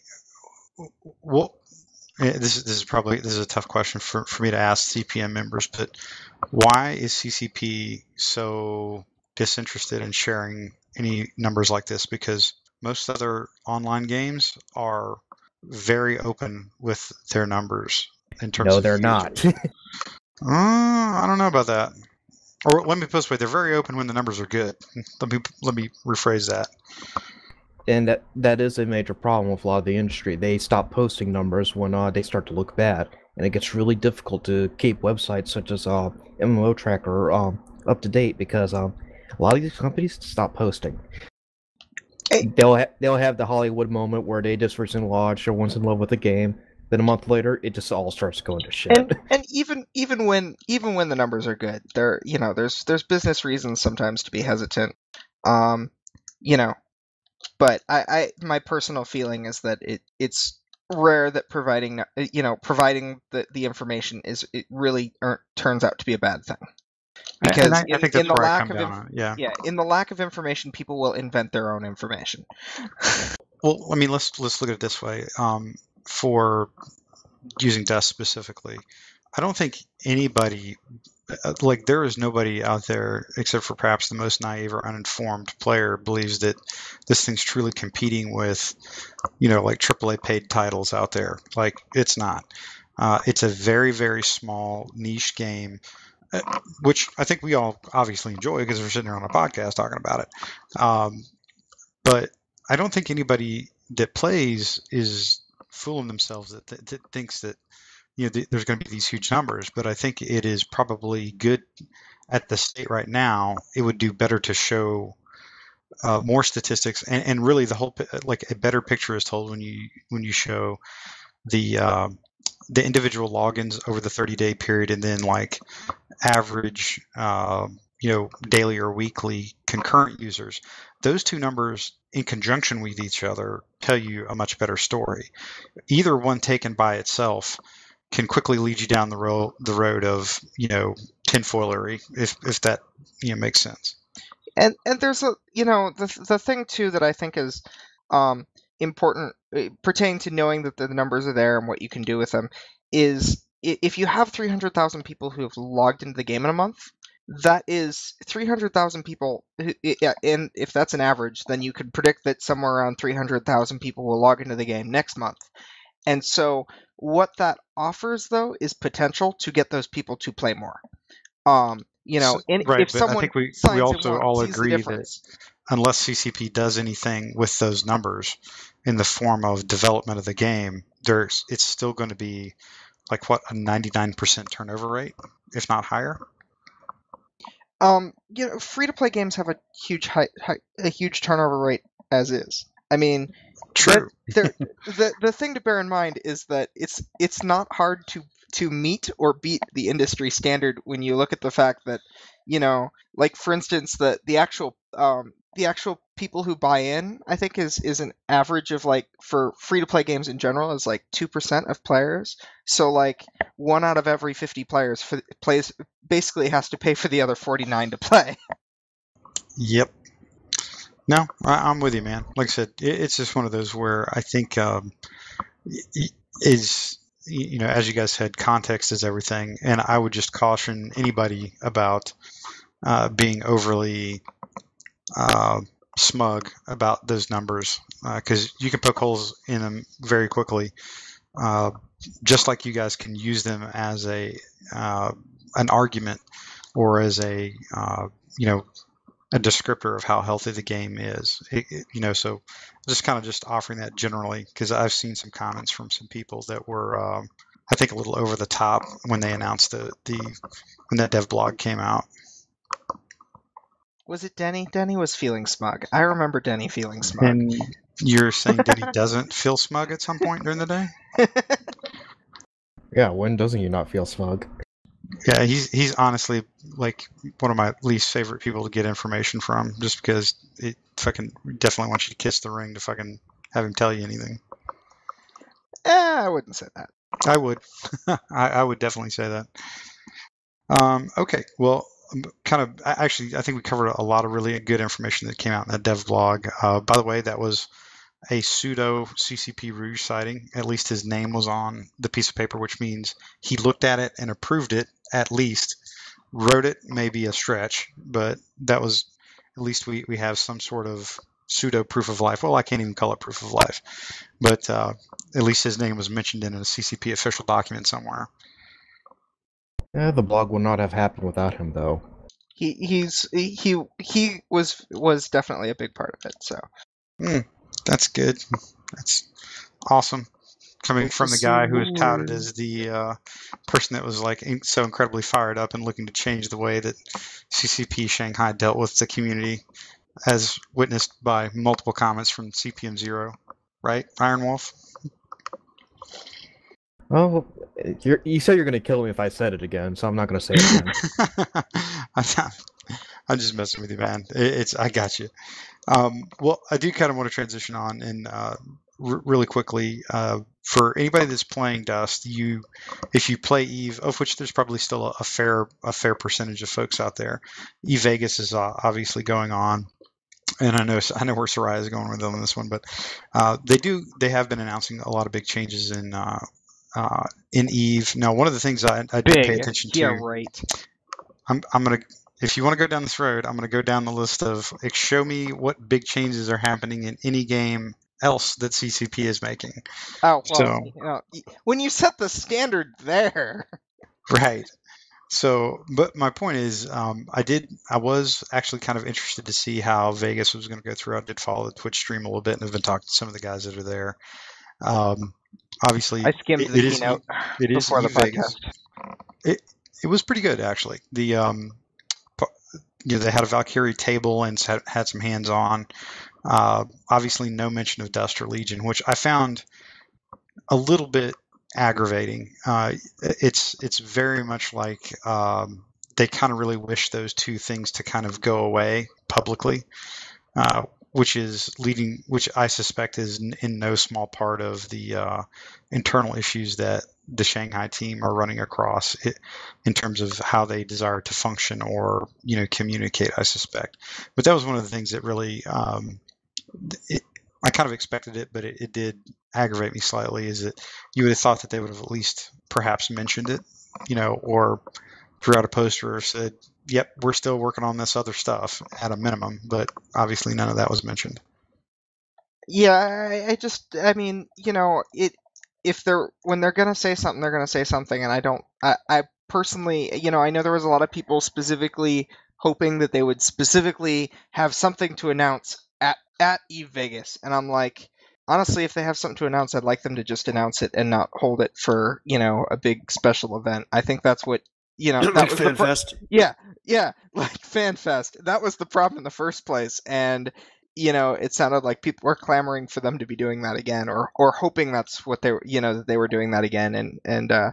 Well, this is this is probably this is a tough question for, for me to ask CPM members, but why is CCP so disinterested in sharing any numbers like this? Because most other online games are very open with their numbers in terms No, of they're not. Uh, I don't know about that. Or let me put this way: they're very open when the numbers are good. Let me let me rephrase that. and that that is a major problem with a lot of the industry. They stop posting numbers when uh, they start to look bad, and it gets really difficult to keep websites such as uh, MMO Tracker um, up to date because um, a lot of these companies stop posting. Hey. They'll ha- they'll have the Hollywood moment where they just recently launched, everyone's in love with the game. Then a month later, it just all starts going to shit. and and even even when even when the numbers are good there you know there's there's business reasons sometimes to be hesitant um you know but i i my personal feeling is that it it's rare that providing you know providing the the information is it really er, turns out to be a bad thing because I, I in, that's in the lack come of down inf- on it. Yeah. yeah in the lack of information people will invent their own information Well, I mean, let's let's look at it this way. Um, for using Dust specifically, I don't think anybody, uh, like there is nobody out there except for perhaps the most naive or uninformed player, believes that this thing's truly competing with, you know, like AAA paid titles out there. Like it's not. Uh, it's a very very small niche game. Which I think we all obviously enjoy because we're sitting here on a podcast talking about it. Um, but I don't think anybody that plays is fooling themselves that, that, that thinks that you know th- there's going to be these huge numbers. But I think it is probably good at the state right now. It would do better to show uh, more statistics and, and really the whole like a better picture is told when you when you show the uh, the individual logins over the 30 day period and then like average uh, you know daily or weekly concurrent users those two numbers in conjunction with each other tell you a much better story either one taken by itself can quickly lead you down the road the road of you know tinfoilery, if if that you know makes sense. and and there's a you know the the thing too that I think is um, important pertaining to knowing that the numbers are there and what you can do with them is if you have 300,000 people who have logged into the game in a month that is 300,000 people yeah, and if that's an average then you could predict that somewhere around 300,000 people will log into the game next month. And so what that offers though is potential to get those people to play more. Um you know So- right, if but I someone think we- we also all agree that- unless CCP does anything with those numbers in the form of development of the game, there's it's still going to be like what a 99% turnover rate, if not higher. Um, you know, free to play games have a huge high, high, a huge turnover rate as is. I mean, True. the the thing to bear in mind is that it's it's not hard to to meet or beat the industry standard when you look at the fact that you know, like for instance, the the actual um the actual people who buy in, I think is is an average of like for free to play games in general is like two percent of players. So like one out of every fifty players for, plays basically has to pay for the other forty nine to play. Yep. No, I, I'm with you, man. Like I said, it, it's just one of those where I think um, is you know, as you guys said, context is everything, and I would just caution anybody about uh, being overly uh, smug about those numbers because you can poke holes in them very quickly. Uh, just like you guys can use them as a uh, an argument or as a uh, you know a descriptor of how healthy the game is. It, it- you know, so just kind of just offering that generally because I've seen some comments from some people that were, um, I think, a little over the top when they announced the the when that dev blog came out. Was it Denny? Denny was feeling smug. I remember Denny feeling smug. And you're saying that he doesn't feel smug at some point during the day? Yeah, when doesn't you not feel smug? Yeah, he's he's honestly like one of my least favorite people to get information from, just because it fucking definitely wants you to kiss the ring to fucking have him tell you anything. eh, I wouldn't say that. I would. I, I would definitely say that. Um, okay. Well, kind of. Actually, I think we covered a lot of really good information that came out in that dev blog. Uh, by the way, that was a pseudo CCP Rouge sighting. At least his name was on the piece of paper, which means he looked at it and approved it. At least wrote it, maybe a stretch, but that was at least we we have some sort of pseudo proof of life. Well, I can't even call it proof of life, but uh, at least his name was mentioned in a CCP official document somewhere. Yeah, the blog would not have happened without him, though. He he's he he was was definitely a big part of it. So That's good. That's awesome. Coming from the guy who was touted as the uh, person that was like in- so incredibly fired up and looking to change the way that CCP Shanghai dealt with the community, as witnessed by multiple comments from CPM Zero, right? Iron Wolf. Oh, you're, you said you're going to kill me if I said it again, so I'm not going to say it again. I'm not- I'm just messing with you, man. It- It's I got you. Um, well, I do kind of want to transition on and uh, r- really quickly uh, for anybody that's playing Dust, you if you play Eve, of which there's probably still a, a fair a fair percentage of folks out there. Eve Vegas is uh, obviously going on. And I know I know where Soraya is going with them on this one, but uh, they do they have been announcing a lot of big changes in uh, uh, in Eve. Now, one of the things I, I did pay attention to. yeah, right. I'm, I'm gonna if you want to go down this road, I'm gonna go down the list of like, show me what big changes are happening in any game else that CCP is making. Oh well, So- you know, when you set the standard there, Right. So, but my point is, um, I did, I was actually kind of interested to see how Vegas was going to go through. I did follow the Twitch stream a little bit and have been talking to some of the guys that are there. Um, obviously, I skimmed it- the it is- keynote it is before the Vegas. podcast. it was pretty good actually. The um, you know, they had a Valkyrie table and had, had some hands on. Uh, obviously, no mention of Dust or Legion, which I found a little bit aggravating. Uh, it's it's very much like um, they kind of really wish those two things to kind of go away publicly, uh, which is leading, which I suspect is in, no small part of the uh, internal issues that the Shanghai team are running across it, in terms of how they desire to function or you know communicate. I suspect, but that was one of the things that really um, it, I kind of expected it, but it, it did aggravate me slightly. Is that you would have thought that they would have at least perhaps mentioned it, you know, or threw out a poster or said, "Yep, we're still working on this other stuff" at a minimum. But obviously, none of that was mentioned. Yeah, I, I just, I mean, you know, it if they're when they're gonna say something, they're gonna say something, and I don't, I, I personally, you know, I know there was a lot of people specifically hoping that they would specifically have something to announce at at Eve Vegas, and I'm like, honestly, if they have something to announce, I'd like them to just announce it and not hold it for you know a big special event. I think that's what you know. That like was the pro- FanFest. yeah, yeah, like FanFest. That was the problem in the first place, and you know, it sounded like people were clamoring for them to be doing that again, or or hoping that's what they were, you know, that they were doing that again, and and uh,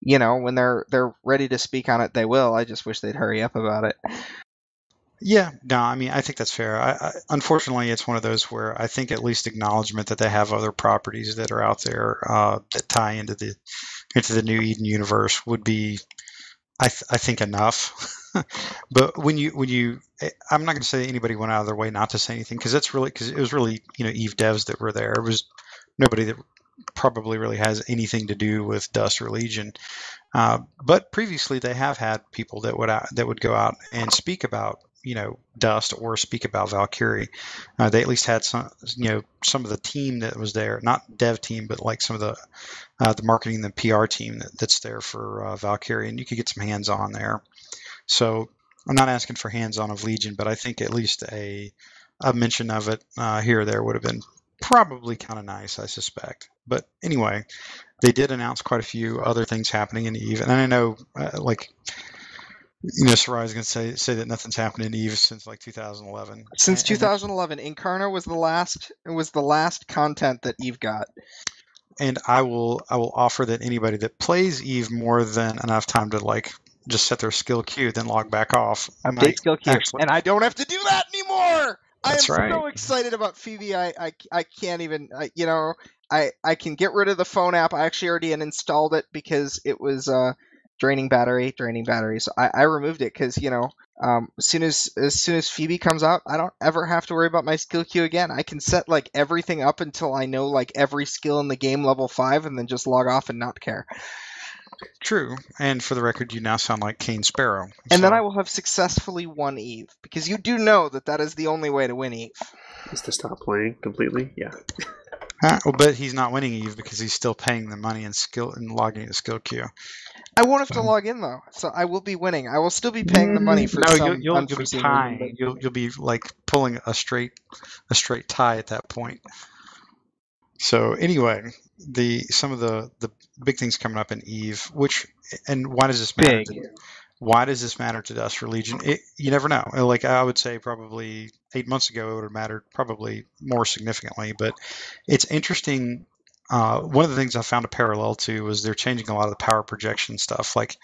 you know, when they're they're ready to speak on it, they will. I just wish they'd hurry up about it. Yeah, no, I mean, I think that's fair. I, I, unfortunately, it's one of those where I think at least acknowledgement that they have other properties that are out there uh, that tie into the into the new Eden universe would be, I, th- I think, enough. but when you when you, eh, I'm not going to say anybody went out of their way not to say anything because that's really because it was really you know Eve devs that were there. It was nobody that probably really has anything to do with Dust or Legion. Uh, but previously, they have had people that would out, that would go out and speak about you know Dust or speak about Valkyrie. Uh, they at least had some you know some of the team that was there, not dev team, but like some of the uh, the marketing, the PR team that, that's there for uh, Valkyrie, and you could get some hands on there. So I'm not asking for hands on of Legion, but I think at least a a mention of it uh, here or there would have been probably kind of nice, I suspect. But anyway, they did announce quite a few other things happening in Eve, and I know uh, like you know, Sarai's going to say say that nothing's happened in Eve since like 2011. Since And- and- 2011, Incarna was the last was the last content that Eve got. and I will I will offer that anybody that plays Eve more than enough time to like just set their skill queue, then log back off. Update skill queue, actually- and I don't have to do that anymore. That's I am That's so excited about Phoebe. I, I, I can't even. I, you know, I I can get rid of the phone app. I actually already uninstalled it because it was uh, draining battery, draining battery. So I, I removed it because you know, um, as soon as as soon as Phoebe comes out, I don't ever have to worry about my skill queue again. I can set like everything up until I know like every skill in the game level five, and then just log off and not care. True. And for the record, you now sound like Kane Sparrow. And then I will have successfully won Eve because you do know that that is the only way to win Eve. Is to stop playing completely? Yeah. Uh, well, but he's not winning Eve because he's still paying the money and skill and logging the skill queue. I won't have to log in though, so I will be winning. I will still be paying the money for no, some you'll, you'll, you'll be tying. reason, You'll you'll be like pulling a straight a straight tie at that point. So anyway, the some of the the big things coming up in Eve, which and why does this matter? Big. Why does this matter to Dust for Legion? It, you never know. Like I would say, probably eight months ago, it would have mattered probably more significantly. But it's interesting. Uh, one of the things I found a parallel to was they're changing a lot of the power projection stuff, like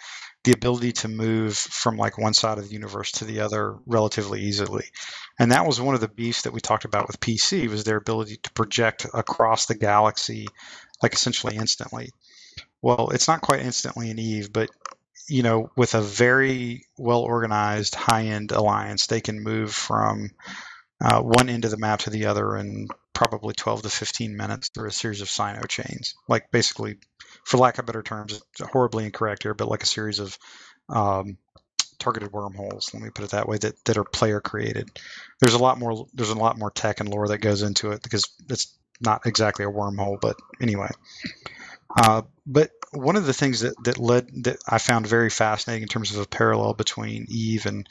the ability to move from like one side of the universe to the other relatively easily. And that was one of the beefs that we talked about with PC was their ability to project across the galaxy like essentially instantly. Well, it's not quite instantly in Eve, but you know, with a very well organized high end alliance, they can move from uh, one end of the map to the other in probably 12 to 15 minutes through a series of cyno chains. Like basically, for lack of better terms, it's horribly incorrect here, but like a series of um, targeted wormholes. Let me put it that way. That that are player created. There's a lot more. There's a lot more tech and lore that goes into it because it's not exactly a wormhole, but anyway. Uh, but one of the things that, that led that I found very fascinating in terms of a parallel between Eve and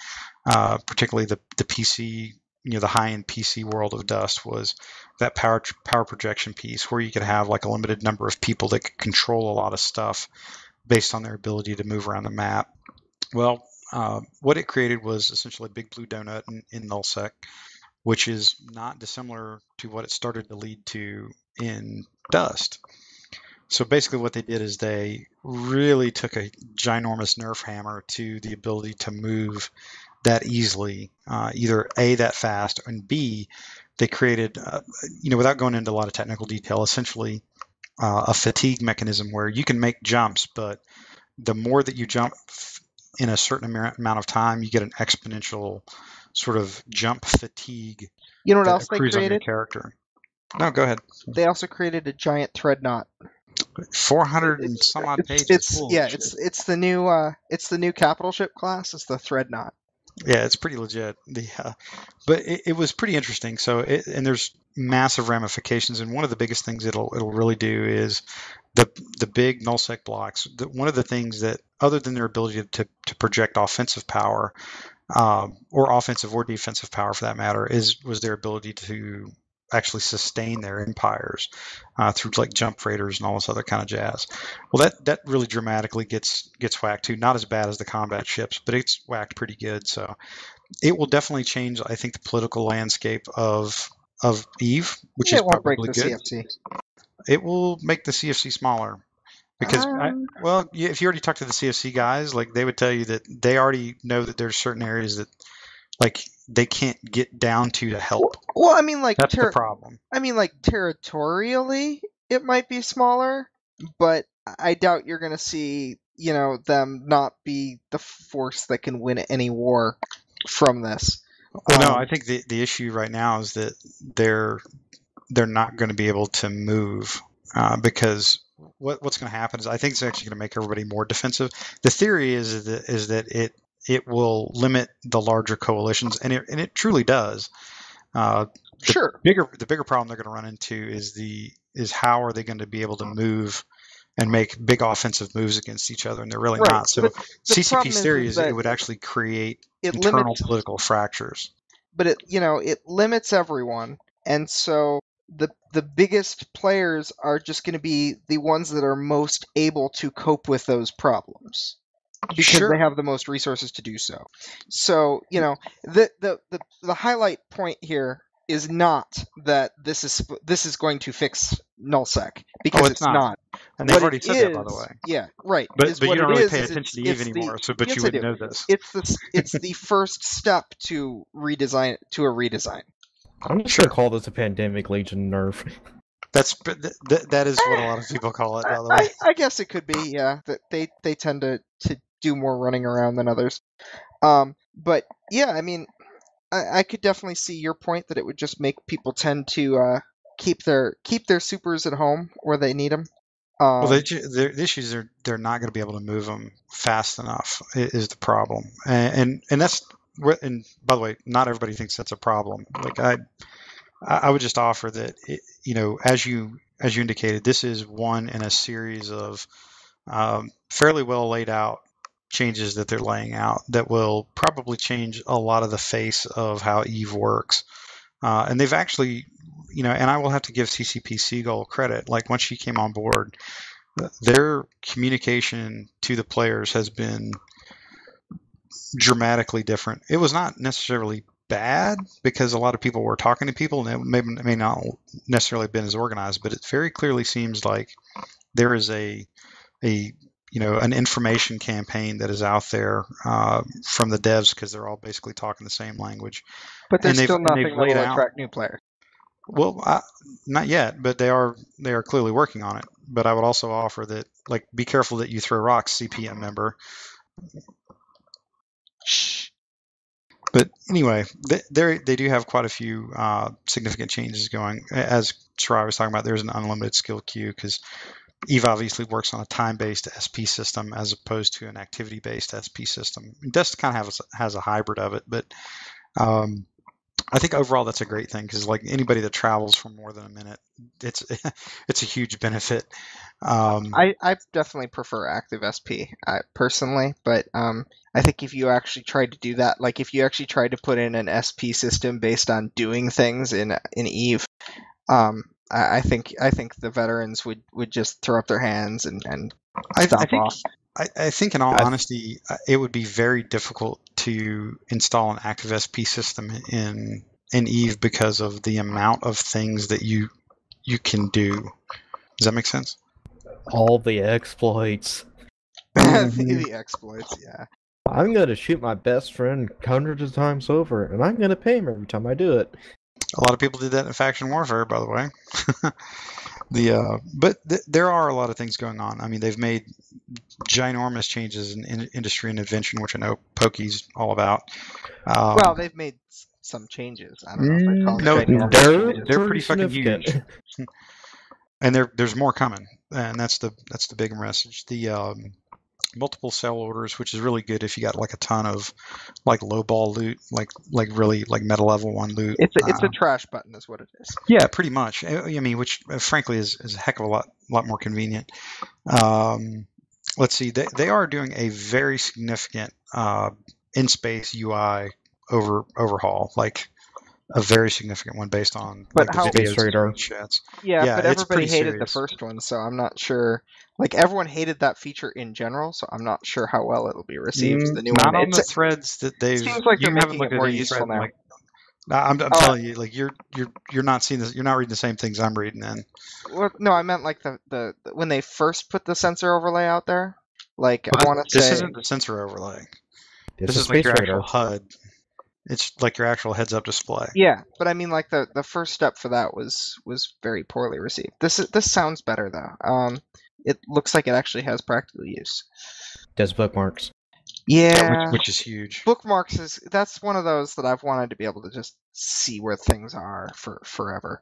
uh, particularly the, the PC, you know, the high end PC world of Dust was that power power projection piece where you could have like a limited number of people that could control a lot of stuff based on their ability to move around the map. Well, uh, what it created was essentially a big blue donut in, in nullsec, which is not dissimilar to what it started to lead to in Dust. So basically, what they did is they really took a ginormous nerf hammer to the ability to move that easily, uh, either a that fast, and b they created, uh, you know, without going into a lot of technical detail, essentially uh, a fatigue mechanism where you can make jumps, but the more that you jump in a certain amount amount of time, you get an exponential sort of jump fatigue You know what else they created? character. No, go ahead. They also created a giant threadnought. 400 and some odd pages. it's Holy yeah, shit. it's it's the new uh it's the new capital ship class. It's the threadnought. Yeah, it's pretty legit. The uh, but it, it was pretty interesting. So it, and there's massive ramifications, and one of the biggest things it'll it'll really do is the the big nullsec blocks. The, one of the things that other than their ability to to project offensive power, um, or offensive or defensive power for that matter, is was their ability to actually sustain their empires uh, through like jump freighters and all this other kind of jazz. Well, that that really dramatically gets gets whacked too. Not as bad as the combat ships, but it's whacked pretty good. So it will definitely change. I think the political landscape of of Eve, which Yeah, is it won't break probably the good. CFC. It will make the CFC smaller because I, Um, well, if you already talked to the CFC guys, like they would tell you that they already know that there's certain areas that like they can't get down to to help. well, I mean, like That's ter- the problem. I mean, like territorially, it might be smaller, but I doubt you're gonna see, you know, them not be the force that can win any war from this. Well, no, Um, I think the, the issue right now is that they're they're not going to be able to move uh, because what what's going to happen is I think it's actually going to make everybody more defensive. The theory is that is that it it will limit the larger coalitions, and it and it truly does. Uh, Sure. bigger the bigger problem they're going to run into is the is how are they going to be able to move and make big offensive moves against each other, and they're really Right, not. So but CCP's theory is is it would actually create It internal limits, political fractures. but it you know it limits everyone, and so the the biggest players are just going to be the ones that are most able to cope with those problems because Sure. they have the most resources to do so. So you know the the the, the highlight point here is not that this is this is going to fix nullsec because Oh, it's not. not. And they've What already it said that, by the way. Yeah, right. But, but you don't really is, pay attention it's- to Eve it's the- anymore, so but yes, you would know this. It's the it's the first step to redesign to a redesign. I'm just Sure. gonna call this a pandemic legion nerf. That's but th- th- that is what a lot of people call it, by the I, way. I guess it could be, yeah. That they they tend to to do more running around than others. Um, but yeah, I mean, I, I could definitely see your point that it would just make people tend to uh, keep their keep their supers at home where they need them. Um, Well, they, the the issue is they're they're not going to be able to move them fast enough. Is the problem, and and, and that's and by the way, not everybody thinks that's a problem. Like I, I I would just offer that it, you know, as you as you indicated, this is one in a series of um, fairly well laid out changes that they're laying out that will probably change a lot of the face of how Eve works. Uh, and they've actually, you know, and I will have to give CCP Seagull credit. Like once she came on board, their communication to the players has been dramatically different. It was not necessarily bad because a lot of people were talking to people and it may, may not necessarily have been as organized, but it very clearly seems like there is a a you know an information campaign that is out there uh, from the devs because they're all basically talking the same language. but there's still nothing that laid will out- attract new players. Well, I, not yet, but they are they are clearly working on it. But I would also offer that like be careful that you throw rocks, CPM member. Shh. But anyway, they they they do have quite a few uh, significant changes going. As Sarai was talking about, there's an unlimited skill queue because Eve obviously works on a time-based SP system as opposed to an activity-based SP system. Dust kind of has has a hybrid of it, but um, I think overall that's a great thing because like anybody that travels for more than a minute, it's it's a huge benefit. Um, I, I definitely prefer active SP uh, personally, but um, I think if you actually tried to do that, like if you actually tried to put in an SP system based on doing things in in Eve, um, I, I think I think the veterans would, would just throw up their hands and, and I, stop I think off. I, I think in all I- honesty, uh, it would be very difficult to install an active SP system in in Eve because of the amount of things that you you can do. Does that make sense? All the exploits. the, the exploits. Yeah, I'm gonna shoot my best friend hundreds of times over, and I'm gonna pay him every time I do it. A lot of people did that in faction warfare, by the way. the uh, but th- there are a lot of things going on. I mean, they've made ginormous changes in, in industry and invention, which I know Pokey's all about. Um, well, they've made some changes. I don't know if I'd call no, they're- they're pretty fucking significant. huge. and there there's more coming, and that's the that's the big message. The um, multiple sell orders, which is really good if you got like a ton of like low ball loot, like like really like meta level one loot. It's a, it's Uh, a trash button, is what it is. yeah, pretty much. I I mean, which uh, frankly is, is a heck of a lot lot more convenient. Um, let's see, they, they are doing a very significant uh, in space UI over overhaul, like a very significant one based on But like, how- the videos Space Radar. chats. Yeah, Yeah, but everybody pretty hated the first one, so I'm not sure. Like everyone hated that feature in general, so I'm not sure how well it'll be received. Mm, the new not one, on It's- the threads that they've. seems like you they're haven't making it more useful thread, now. Like, No, I'm, I'm Oh. telling you, like you're you're you're not seeing this. You're not reading the same things I'm reading. Then Well, no, I meant like the, the the- when they first put the sensor overlay out there. Like I want to say this isn't the sensor overlay. It's this a is like space your radar. actual HUD. It's like your actual heads-up display. yeah, but I mean like the the first step for that was was very poorly received. This is this sounds better though. Um, it looks like it actually has practical use. Does bookmarks. Yeah, which, which is huge. bookmarks is that's one of those that I've wanted to be able to just see where things are for forever.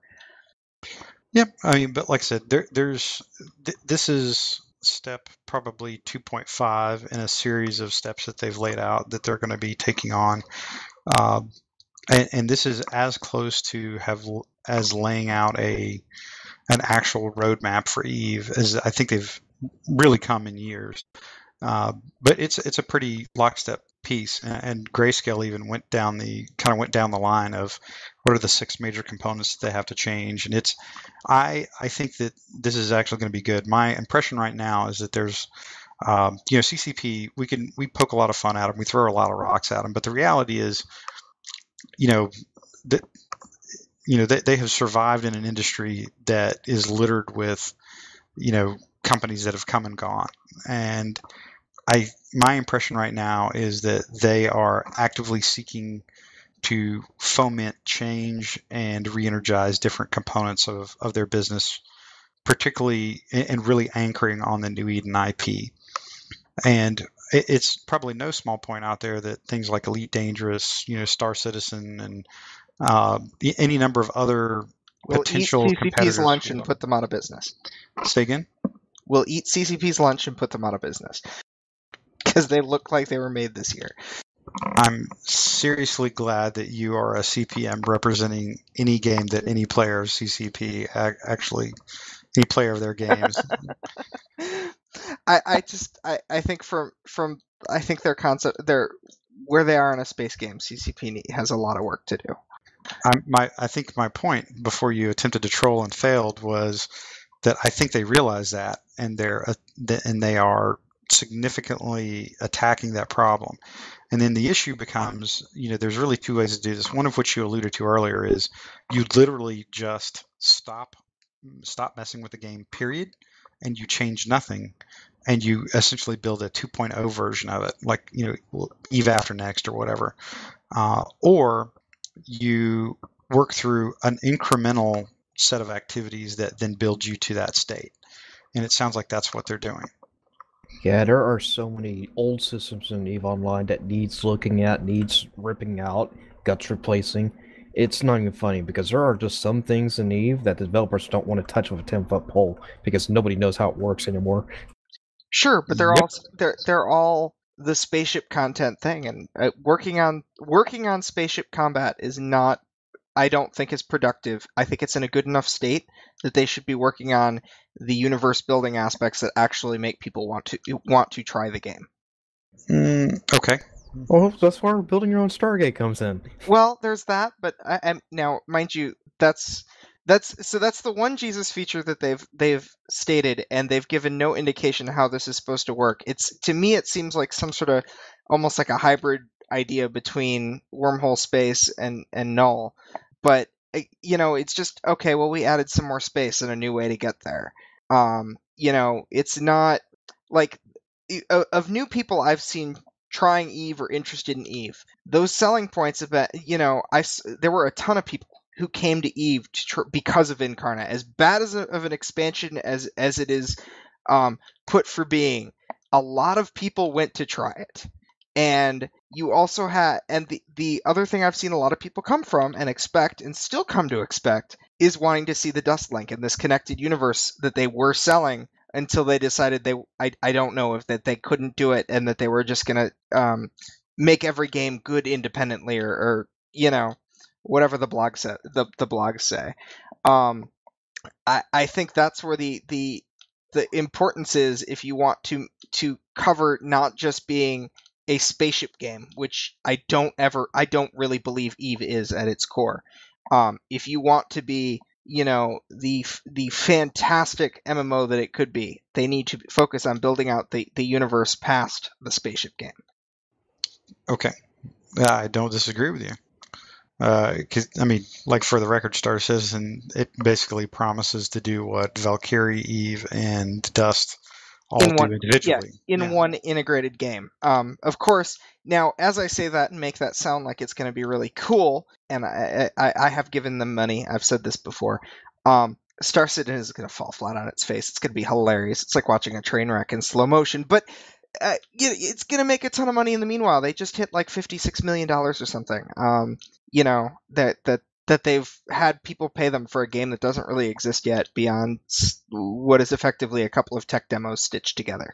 Yep. I mean, but like I said, there, there's th- this is step probably 2.5 in a series of steps that they've laid out that they're going to be taking on, um, and, and this is as close to have as laying out a an actual roadmap for Eve as I think they've really come in years. Uh, but it's it's a pretty lockstep piece, and, and Greyscale even went down the kind of went down the line of what are the six major components that they have to change, and it's I I think that this is actually going to be good. My impression right now is that there's um, you know CCP we can we poke a lot of fun at them, we throw a lot of rocks at them, but the reality is you know that you know they, they have survived in an industry that is littered with you know companies that have come and gone. And i my impression right now is that they are actively seeking to foment change and re-energize different components of, of their business particularly and really anchoring on the new eden ip and it- it's probably no small point out there that things like elite dangerous you know star citizen and uh, any number of other We'll potential eat CCP's lunch and put them out of business. say again We'll eat CCP's lunch and put them out of business because they look like they were made this year. I'm seriously glad that you are a CPM representing any game that any player of CCP actually, any player of their games. I, I just I, I think from from I think their concept their where they are in a space game CCP has a lot of work to do. I'm, my, I think my point before you attempted to troll and failed was that I think they realize that, and they're uh, and they are significantly attacking that problem. And then the issue becomes, you know, there's really two ways to do this. One of which you alluded to earlier is you literally just stop stop messing with the game, period, and you change nothing, and you essentially build a 2.0 version of it, like you know, Eve after next or whatever, uh, or you work through an incremental set of activities that then build you to that state. And it sounds like that's what they're doing. Yeah, there are so many old systems in EVE Online that needs looking at, needs ripping out, guts replacing. It's not even funny because there are just some things in EVE that the developers don't want to touch with a ten foot pole because nobody knows how it works anymore. Sure, but they're Yep. all they're they're all the spaceship content thing, and uh, working on working on spaceship combat is not. I don't think is productive. I think it's in a good enough state that they should be working on the universe building aspects that actually make people want to want to try the game. Mm, okay. Well, that's where building your own Stargate comes in. Well, there's that, but I, I'm now, mind you, that's that's so that's the one Jesus feature that they've they've stated, and they've given no indication how this is supposed to work. It's to me, it seems like some sort of almost like a hybrid idea between wormhole space and and null, but you know, it's just okay. Well, we added some more space and a new way to get there. Um, you know, it's not like of new people I've seen trying Eve or interested in Eve. Those selling points have been, you know, I there were a ton of people who came to Eve to tr- because of Incarna. As bad as a, of an expansion as as it is um, put for being, a lot of people went to try it. And you also had, and the the other thing I've seen a lot of people come from and expect, and still come to expect, is wanting to see the Dust Link and this connected universe that they were selling until they decided they I, I don't know if that they couldn't do it and that they were just gonna um, make every game good independently or, or you know whatever the blog say the, the blogs say. Um, I, I think that's where the the the importance is if you want to to cover not just being a spaceship game which i don't ever i don't really believe eve is at its core. Um, if you want to be you know the the fantastic MMO that it could be. They need to focus on building out the the universe past the spaceship game. Okay, I don't disagree with you. Because uh, I mean, like for the record, Star Citizen, it basically promises to do what Valkyrie, Eve, and Dust all in one, individually. Yeah, in yeah. one integrated game. Um, of course, now as I say that and make that sound like it's going to be really cool, and I, I, I, have given them money. I've said this before. Um, Star Citizen is going to fall flat on its face. It's going to be hilarious. It's like watching a train wreck in slow motion, but uh, it's going to make a ton of money in the meanwhile. They just hit like fifty-six million dollars or something. Um, you know that that that they've had people pay them for a game that doesn't really exist yet beyond what is effectively a couple of tech demos stitched together.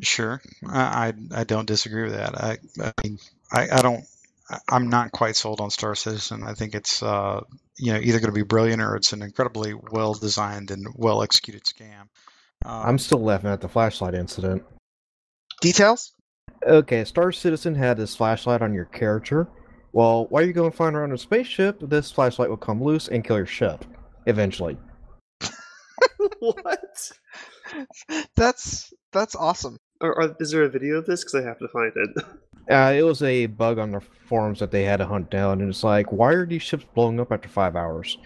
Sure, I I, I don't disagree with that. I I mean I, I don't I'm not quite sold on Star Citizen. I think it's uh, you know either going to be brilliant or it's an incredibly well designed and well executed scam. Um, I'm still laughing at the flashlight incident. Details? Okay, Star Citizen had this flashlight on your character, well, why are you going flying around in a spaceship? This flashlight will come loose and kill your ship, eventually. what? That's that's awesome. Or, or, is there a video of this? Because I have to find it. Uh, it was a bug on the forums that they had to hunt down, and it's like, why are these ships blowing up after five hours?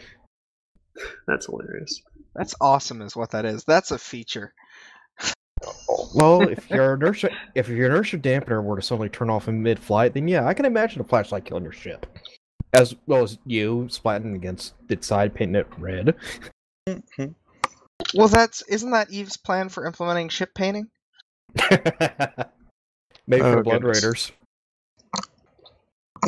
That's hilarious. That's awesome, is what that is. That's a feature. Well, if your inertia if your inertia dampener were to suddenly turn off in mid-flight, then yeah, I can imagine a flashlight killing your ship, as well as you splatting against its side, painting it red. Mm-hmm. Well, that's isn't that Eve's plan for implementing ship painting? Maybe oh, for Blood goodness. Raiders.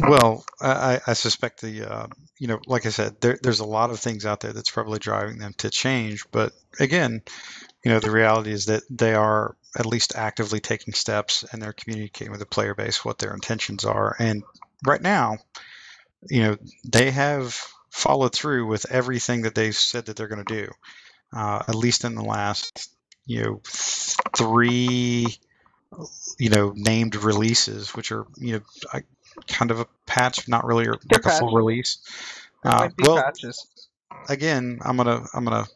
Well, I, I suspect the, uh, you know, like I said, there, there's a lot of things out there that's probably driving them to change. But again, you know, the reality is that they are at least actively taking steps and they're communicating with the player base what their intentions are. And right now, you know, they have followed through with everything that they've said that they're going to do, uh, at least in the last, you know, three, you know, named releases, which are, you know, kind of a patch, not really like a full release. Uh, well, patches. again, I'm gonna I'm gonna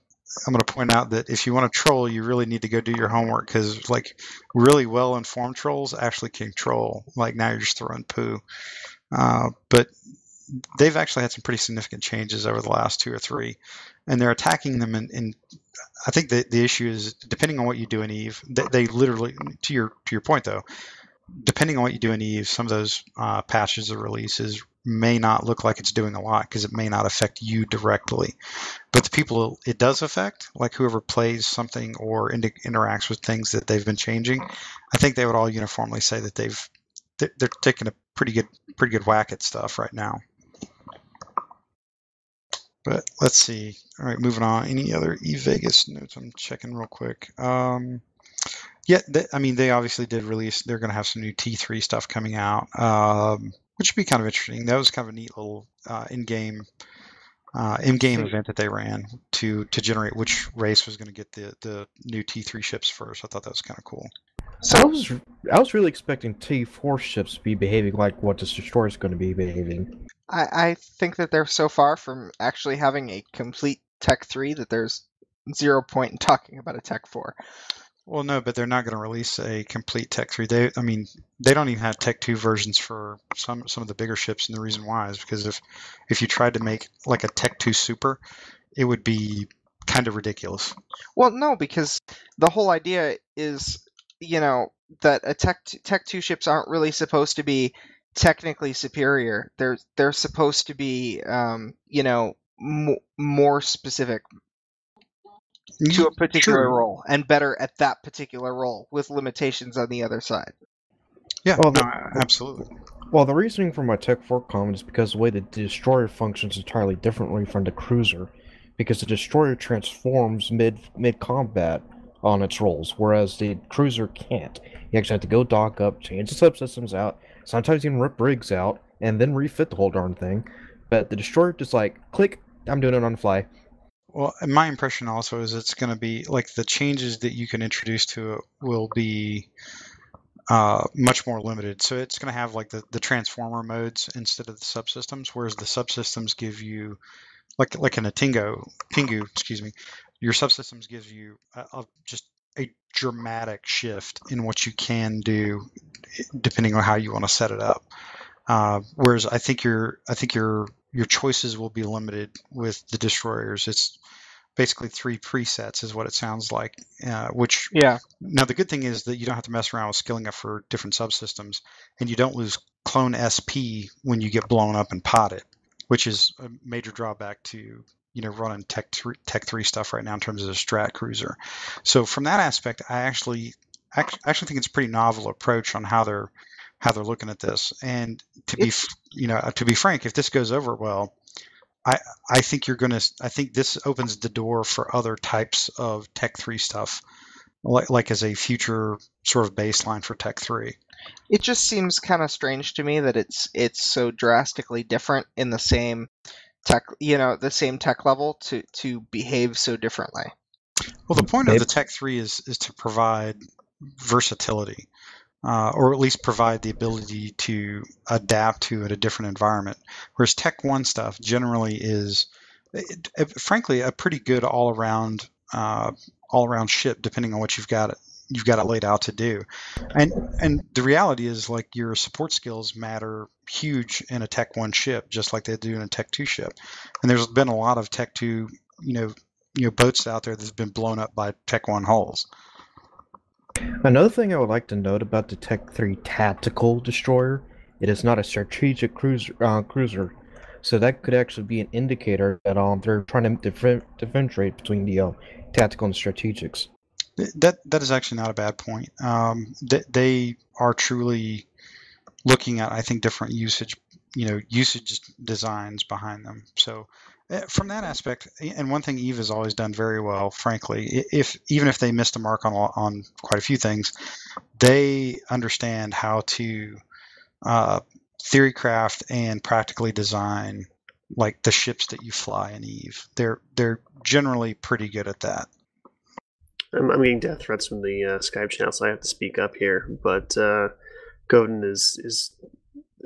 I'm going to point out that if you want to troll, you really need to go do your homework because, like, really well informed trolls actually can troll. Like, now you're just throwing poo. Uh, but they've actually had some pretty significant changes over the last two or three, and they're attacking them in I think the, the issue is depending on what you do in Eve, they, they literally, to your to your point though, depending on what you do in Eve, some of those uh, patches or releases may not look like it's doing a lot because it may not affect you directly. But the people it does affect, like whoever plays something or inter- interacts with things that they've been changing, I think they would all uniformly say that they've they're, taking a pretty good pretty good whack at stuff right now. But let's see. All right, moving on. Any other E Vegas notes? I'm checking real quick. Um, yeah, they, I mean, they obviously did release. They're going to have some new T3 stuff coming out. Um, which would be kind of interesting. That was kind of a neat little uh, in-game uh, in-game event that they ran to to generate which race was going to get the the new T3 ships first. I thought that was kind of cool. So I was I was really expecting T4 ships to be behaving like what the destroyer is going to be behaving. I, I think that they're so far from actually having a complete Tech 3 that there's zero point in talking about a Tech 4. Well, no, but they're not going to release a complete Tech 3. They, I mean, they don't even have Tech 2 versions for some some of the bigger ships, and the reason why is because if if you tried to make like a Tech 2 Super, it would be kind of ridiculous. Well, no, because the whole idea is, you know, that a Tech Tech 2 ships aren't really supposed to be technically superior. They're they're supposed to be, um, you know, more specific to a mm-hmm. particular True. role and better at that particular role with limitations on the other side. Yeah, Well, no, absolutely. Well, the reasoning for my Tech 4 comment is because the way the destroyer functions entirely differently from the cruiser, because the destroyer transforms mid mid combat on its rolls, whereas the cruiser can't. You actually have to go dock up, change the subsystems out, sometimes even rip rigs out, and then refit the whole darn thing. But the destroyer just like click, I'm doing it on the fly. Well, my impression also is it's going to be like the changes that you can introduce to it will be uh, much more limited. So it's going to have like the, the transformer modes instead of the subsystems, whereas the subsystems give you, like like in a Tingo, Pingu, excuse me, your subsystems gives you a, a, just a dramatic shift in what you can do depending on how you want to set it up. Uh, whereas I think your I think your your choices will be limited with the destroyers. It's basically three presets is what it sounds like. Uh, which Yeah. now the good thing is that you don't have to mess around with skilling up for different subsystems, and you don't lose clone SP when you get blown up and potted, which is a major drawback to you know running Tech three, Tech three stuff right now in terms of the Strat Cruiser. So from that aspect, I actually act- actually think it's a pretty novel approach on how they're how they're looking at this. And to be you know to be frank, if this goes over well, I I think you're gonna I think this opens the door for other types of Tech three stuff, like like as a future sort of baseline for Tech three. It just seems kind of strange to me that it's it's so drastically different in the same tech, you know, the same tech level to to behave so differently. Well, the point of the Tech 3 is is to provide versatility, uh, or at least provide the ability to adapt to at a different environment. Whereas Tech 1 stuff generally is, it, it- frankly, a pretty good all around uh, all around ship, depending on what you've got it you've got it laid out to do. And and the reality is, like your support skills matter huge in a Tech 1 ship, just like they do in a Tech 2 ship. And there's been a lot of Tech 2, you know, you know boats out there that's been blown up by Tech One hulls. Another thing I would like to note about the Tech 3 tactical destroyer, it is not a strategic cruiser. Uh, cruiser, so that could actually be an indicator that um they're trying to differ- differentiate between the uh, tactical and strategics. That that is actually not a bad point. Um, they, are truly looking at I think different usage, you know, usage designs behind them. So from that aspect, and one thing Eve has always done very well, frankly, if even if they missed a mark on on quite a few things, they understand how to uh, theory craft and practically design like the ships that you fly in Eve. They're they're generally pretty good at that. I'm, I'm getting death threats from the uh, Skype channel, so I have to speak up here. But uh, Godin is is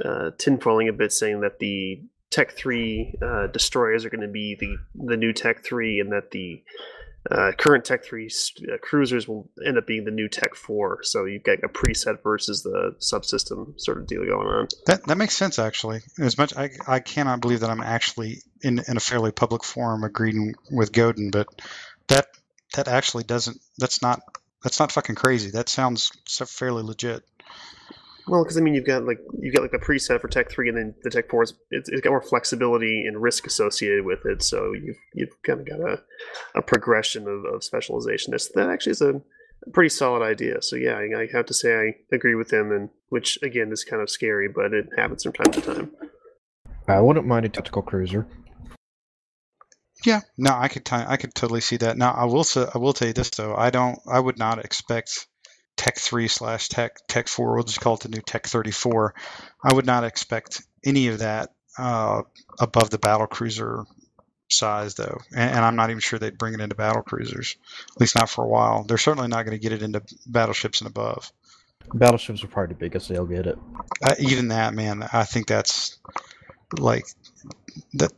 uh, tinfoiling a bit, saying that the Tech Three uh, destroyers are going to be the the new Tech Three, and that the uh, current Tech Three uh, cruisers will end up being the new Tech Four. So you've got a preset versus the subsystem sort of deal going on. That that makes sense actually. As much I I cannot believe that I'm actually in in a fairly public forum agreeing with Godin, but that that actually doesn't. That's not that's not fucking crazy. That sounds so fairly legit. Well, because I mean, you've got like you've got like the preset for Tech Three, and then the Tech Four is it's, it's got more flexibility and risk associated with it. So you've you've kind of got a, a progression of, of specialization. That's, that actually is a pretty solid idea. So yeah, I, I have to say I agree with him, and which again is kind of scary, but it happens from time to time. I wouldn't mind a tactical cruiser. Yeah, no, I could t- I could totally see that. Now I will say I will tell you this though. I don't I would not expect Tech three slash Tech Tech four. We'll just call it the new Tech thirty four. I would not expect any of that uh, above the battle cruiser size though, and, and I'm not even sure they'd bring it into battle cruisers. At least not for a while. They're certainly not going to get it into battleships and above. Battleships are probably the biggest they'll get it. Uh, even that, man, I think that's like that.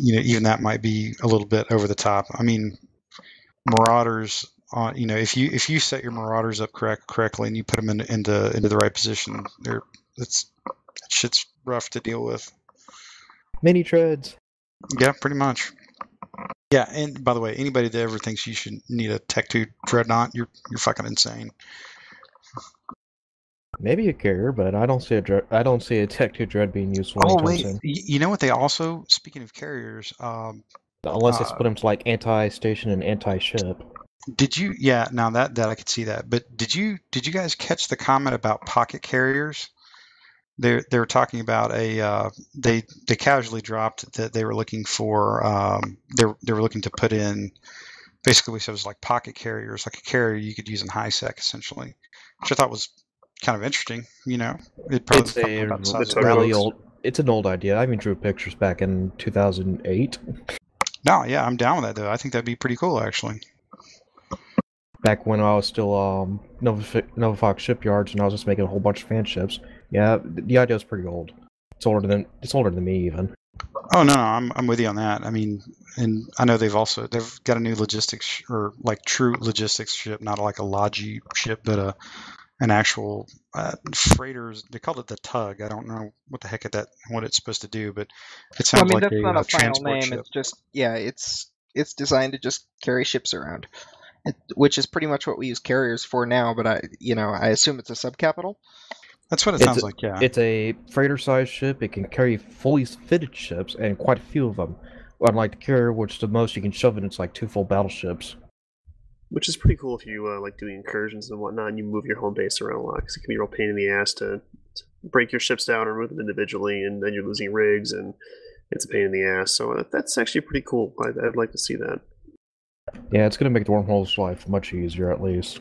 You know, even that might be a little bit over the top. I mean, Marauders. On you know, if you if you set your Marauders up correct correctly and you put them in, into into the right position, they're it's that shit's rough to deal with. Mini dreads. Yeah, pretty much. Yeah, and by the way, anybody that ever thinks you should need a Tech Two Dreadnought, you're you're fucking insane. Maybe a carrier, but I don't see a dread, I don't see a Tech Two Dread being useful Oh wait, soon. you know what? They also, speaking of carriers, um, Unless they uh, split them to like anti-station and anti-ship. Did you? Yeah, now that that I could see that. But did you did you guys catch the comment about pocket carriers? They they were talking about a uh, they they casually dropped that they were looking for um, they were- they were looking to put in basically so it was like pocket carriers like a carrier you could use in high sec essentially, which I thought was kind of interesting. You know, it probably It's a about the size of tug really old. It's an old idea. I even drew pictures back in 2008. No, yeah, I'm down with that though. I think that'd be pretty cool actually. Back when I was still um Nova, Nova Fox shipyards, and I was just making a whole bunch of fan ships. Yeah, th- the idea is pretty old. It's older than it's older than me even. Oh no, no, I'm I'm with you on that. I mean, and I know they've also they've got a new logistics sh- or like true logistics ship, not like a logi ship, but a an actual uh, freighters. They called it the tug. I don't know what the heck that what it's supposed to do, but it Well, I sounds mean, like that's a, not uh, a final transport name. ship. It's just yeah, it's it's designed to just carry ships around, it, which is pretty much what we use carriers for now. But I, you know, I assume it's a subcapital. That's what it It's sounds a- like. Yeah. It's a freighter-sized ship. It can carry fully fitted ships and quite a few of them. Unlike the carrier, which the most you can shove in, it's like two full battleships. Which is pretty cool if you uh, like doing incursions and whatnot, and you move your home base around a lot because it can be a real pain in the ass to, to break your ships down or move them individually, and then you're losing rigs, and it's a pain in the ass. So uh, that's actually pretty cool. I'd, I'd like to see that. Yeah, it's gonna make the wormhole's life much easier, at least.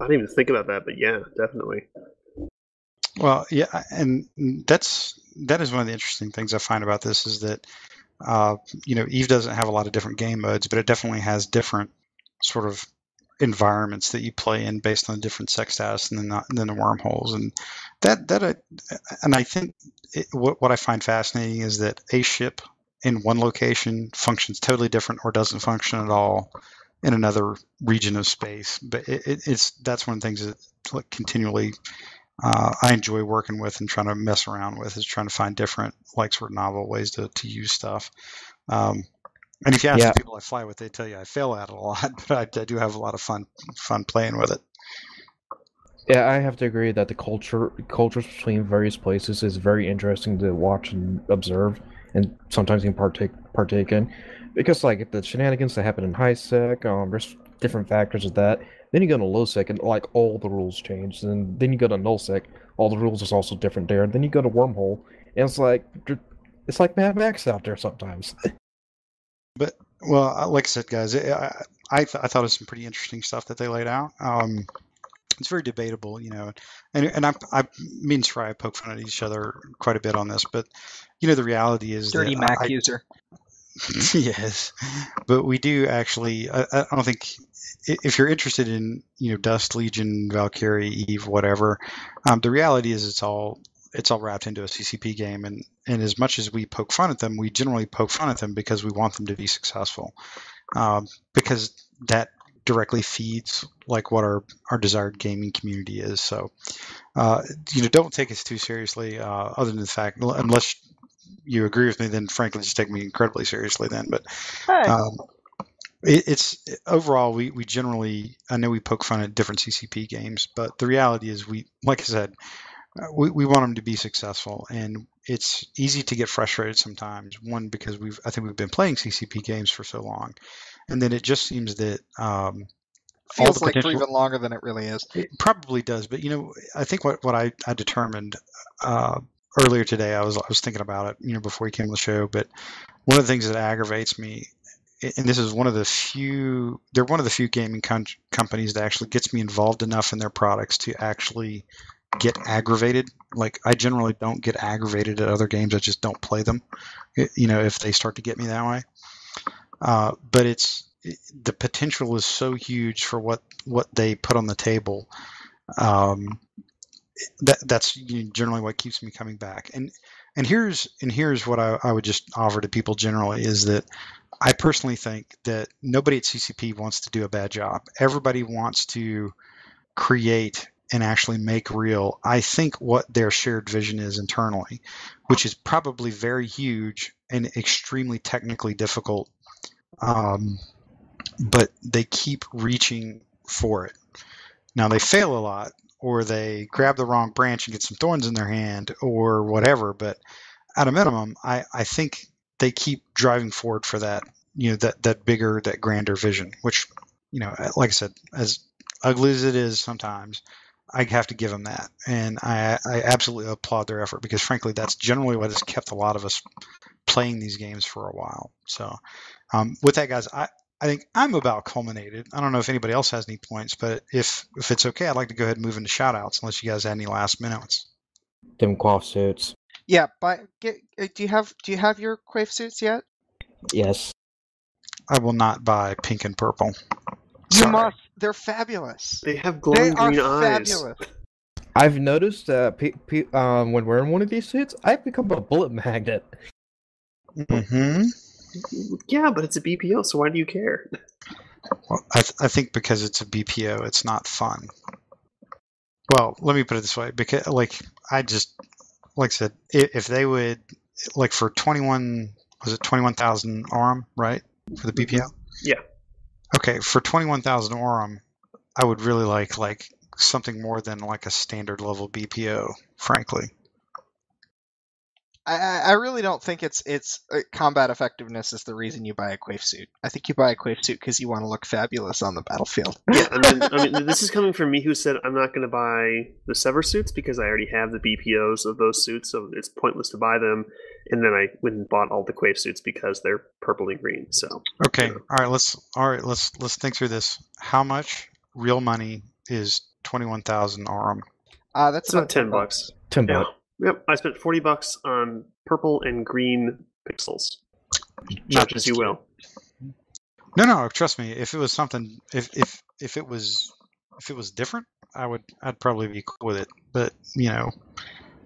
I didn't even think about that, but yeah, definitely. Well, yeah, and that's that is one of the interesting things I find about this is that uh, you know Eve doesn't have a lot of different game modes, but it definitely has different sort of environments that you play in based on different sex status and then the, and then the wormholes and that that I, and I think it, what what I find fascinating is that a ship in one location functions totally different or doesn't function at all in another region of space. But it, it, it's that's one of the things that like, continually uh, I enjoy working with and trying to mess around with is trying to find different like sort of novel ways to, to use stuff. Um, and if you ask Yeah. the people I fly with, they tell you I fail at it a lot, but I, I do have a lot of fun fun playing with it. Yeah, I have to agree that the culture cultures between various places is very interesting to watch and observe, and sometimes even partake partake in, because like if the shenanigans that happen in high sec, um, there's different factors of that. Then you go to low sec, and like all the rules change, and then you go to null sec, all the rules is also different there. And then you go to wormhole, and it's like it's like Mad Max out there sometimes. But well, uh, like I said, guys, I I, th- I thought it was some pretty interesting stuff that they laid out. Um, it's very debatable, you know, and and I, I me and Soraya poke fun at each other quite a bit on this, but you know the reality is Dirty Mac I, user. yes, but we do actually. I, I don't think if you're interested in you know Dust Legion, Valkyrie, Eve, whatever, um, the reality is it's all it's all wrapped into a CCP game, and and as much as we poke fun at them, we generally poke fun at them because we want them to be successful, um, because that directly feeds like what our our desired gaming community is. So, uh, you know, don't take us too seriously. Uh, other than the fact, unless you agree with me, then frankly, just take me incredibly seriously. Then, but Hey, um, it, it's overall we, we generally I know we poke fun at different CCP games, but the reality is we like I said uh, we, we want them to be successful, and it's easy to get frustrated sometimes. One because we've I think we've been playing CCP games for so long, and then it just seems that um, feels like potential- even longer than it really is. it probably does, but you know, I think what, what I, I determined uh, earlier today, I was I was thinking about it, you know, before you came on the show. But one of the things that aggravates me, and this is one of the few, they're one of the few gaming com- companies that actually gets me involved enough in their products to actually get aggravated. Like I generally don't get aggravated at other games; I just don't play them. You know, if they start to get me that way. Uh, but it's the potential is so huge for what what they put on the table um, that that's generally what keeps me coming back. And and here's and here's what I, I would just offer to people generally is that I personally think that nobody at CCP wants to do a bad job. Everybody wants to create and actually make real. I think what their shared vision is internally, which is probably very huge and extremely technically difficult. Um, but they keep reaching for it. Now they fail a lot, or they grab the wrong branch and get some thorns in their hand or whatever. But at a minimum, I, I think they keep driving forward for that, you know, that, that bigger, that grander vision, which, you know, like I said, as ugly as it is sometimes, I have to give them that. And I, I absolutely applaud their effort because frankly, that's generally what has kept a lot of us playing these games for a while. So um, with that, guys, I, I think I'm about culminated. I don't know if anybody else has any points, but if if it's okay, I'd like to go ahead and move into shout outs unless you guys had any last minutes. Them Quafe suits. Yeah, but get, do you have do you have your Quafe suits yet? Yes. I will not buy pink and purple. You must. They're fabulous. They have They glowing are green eyes. fabulous. I've noticed that pe- pe- um, when wearing one of these suits, I've become a bullet magnet. hmm Yeah, but it's a BPO, so why do you care? Well, I, th- I think because it's a BPO, it's not fun. Well, let me put it this way: because like I just like I said, if, they would like for twenty one was it twenty one thousand Aurum right for the mm-hmm. BPO? Yeah. Okay, for twenty one thousand Aurum, I would really like like something more than like a standard level BPO, frankly. I, I I really don't think it's it's uh, combat effectiveness is the reason you buy a Quafe suit. I think you buy a Quafe suit because you want to look fabulous on the battlefield. Yeah, I mean, I mean, this is coming from me who said I'm not going to buy the Sever suits because I already have the BPOs of those suits, so it's pointless to buy them. And then I went and bought all the Quafe suits because they're purple and green. So Okay, Yeah. all right, let's all right, let's let's think through this. How much real money is twenty one thousand Aurum? Uh, that's it's about ten bucks. Ten Yeah. bucks. Yep, I spent forty bucks on purple and green pixels. Not Judge as you will. No, no, trust me. If it was something, if if if it was if it was different, I would I'd probably be cool with it. But you know,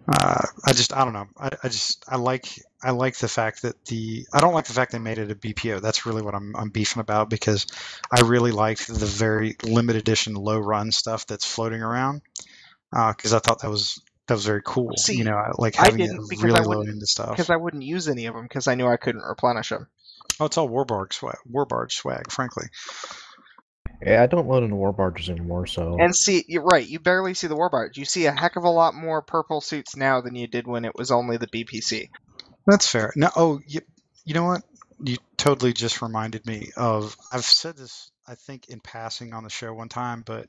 uh, I just I don't know. I, I just I like I like the fact that the I don't like the fact they made it a BPO. That's really what I'm I'm beefing about because I really liked the very limited edition low run stuff that's floating around because I thought that was that was very cool. See, you know, I like I having didn't it really I low into stuff. because I wouldn't use any of them because I knew I couldn't replenish them. Oh, it's all Warbarge swag. Warbarge swag, frankly. Yeah, I don't load into war barges anymore, so And see, you're right. You barely see the warbirds. You see a heck of a lot more purple suits now than you did when it was only the BPC. That's fair. No, oh, you, you know what? You totally just reminded me of. I've said this, I think, in passing on the show one time, but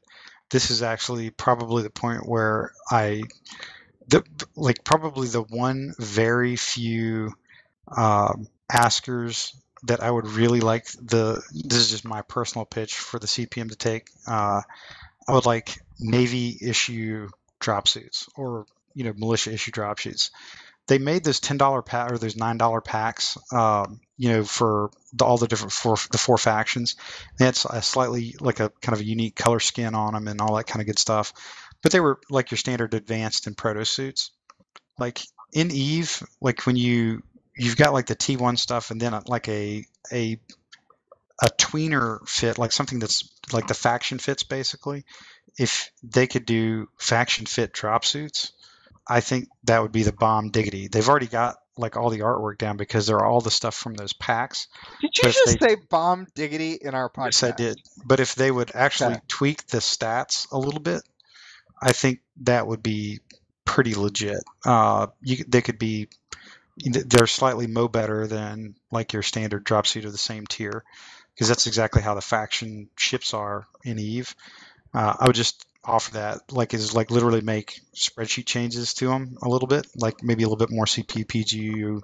this is actually probably the point where I, the like, probably the one very few um, askers that I would really like the. This is just my personal pitch for the CPM to take. Uh, I would like Navy issue drop suits or you know militia issue drop suits they made those ten dollar pack or those nine dollar packs, um, you know, for the, all the different four the four factions. They had a slightly like a kind of a unique color skin on them and all that kind of good stuff. But they were like your standard advanced and proto suits. Like in Eve, like when you you've got like the T one stuff and then uh, like a a a tweener fit, like something that's like the faction fits basically. If they could do faction fit drop suits, I think that would be the bomb diggity. They've already got like all the artwork down because they're all the stuff from those packs. Did you just they- say bomb diggity in our podcast? Yes, I did. But if they would actually Okay. tweak the stats a little bit, I think that would be pretty legit. Uh, you, they could be, they're slightly mo better than like your standard drop suit of the same tier, because that's exactly how the faction ships are in Eve. Uh, I would just offer that, like, is like literally make spreadsheet changes to them a little bit, like maybe a little bit more CP, PGU,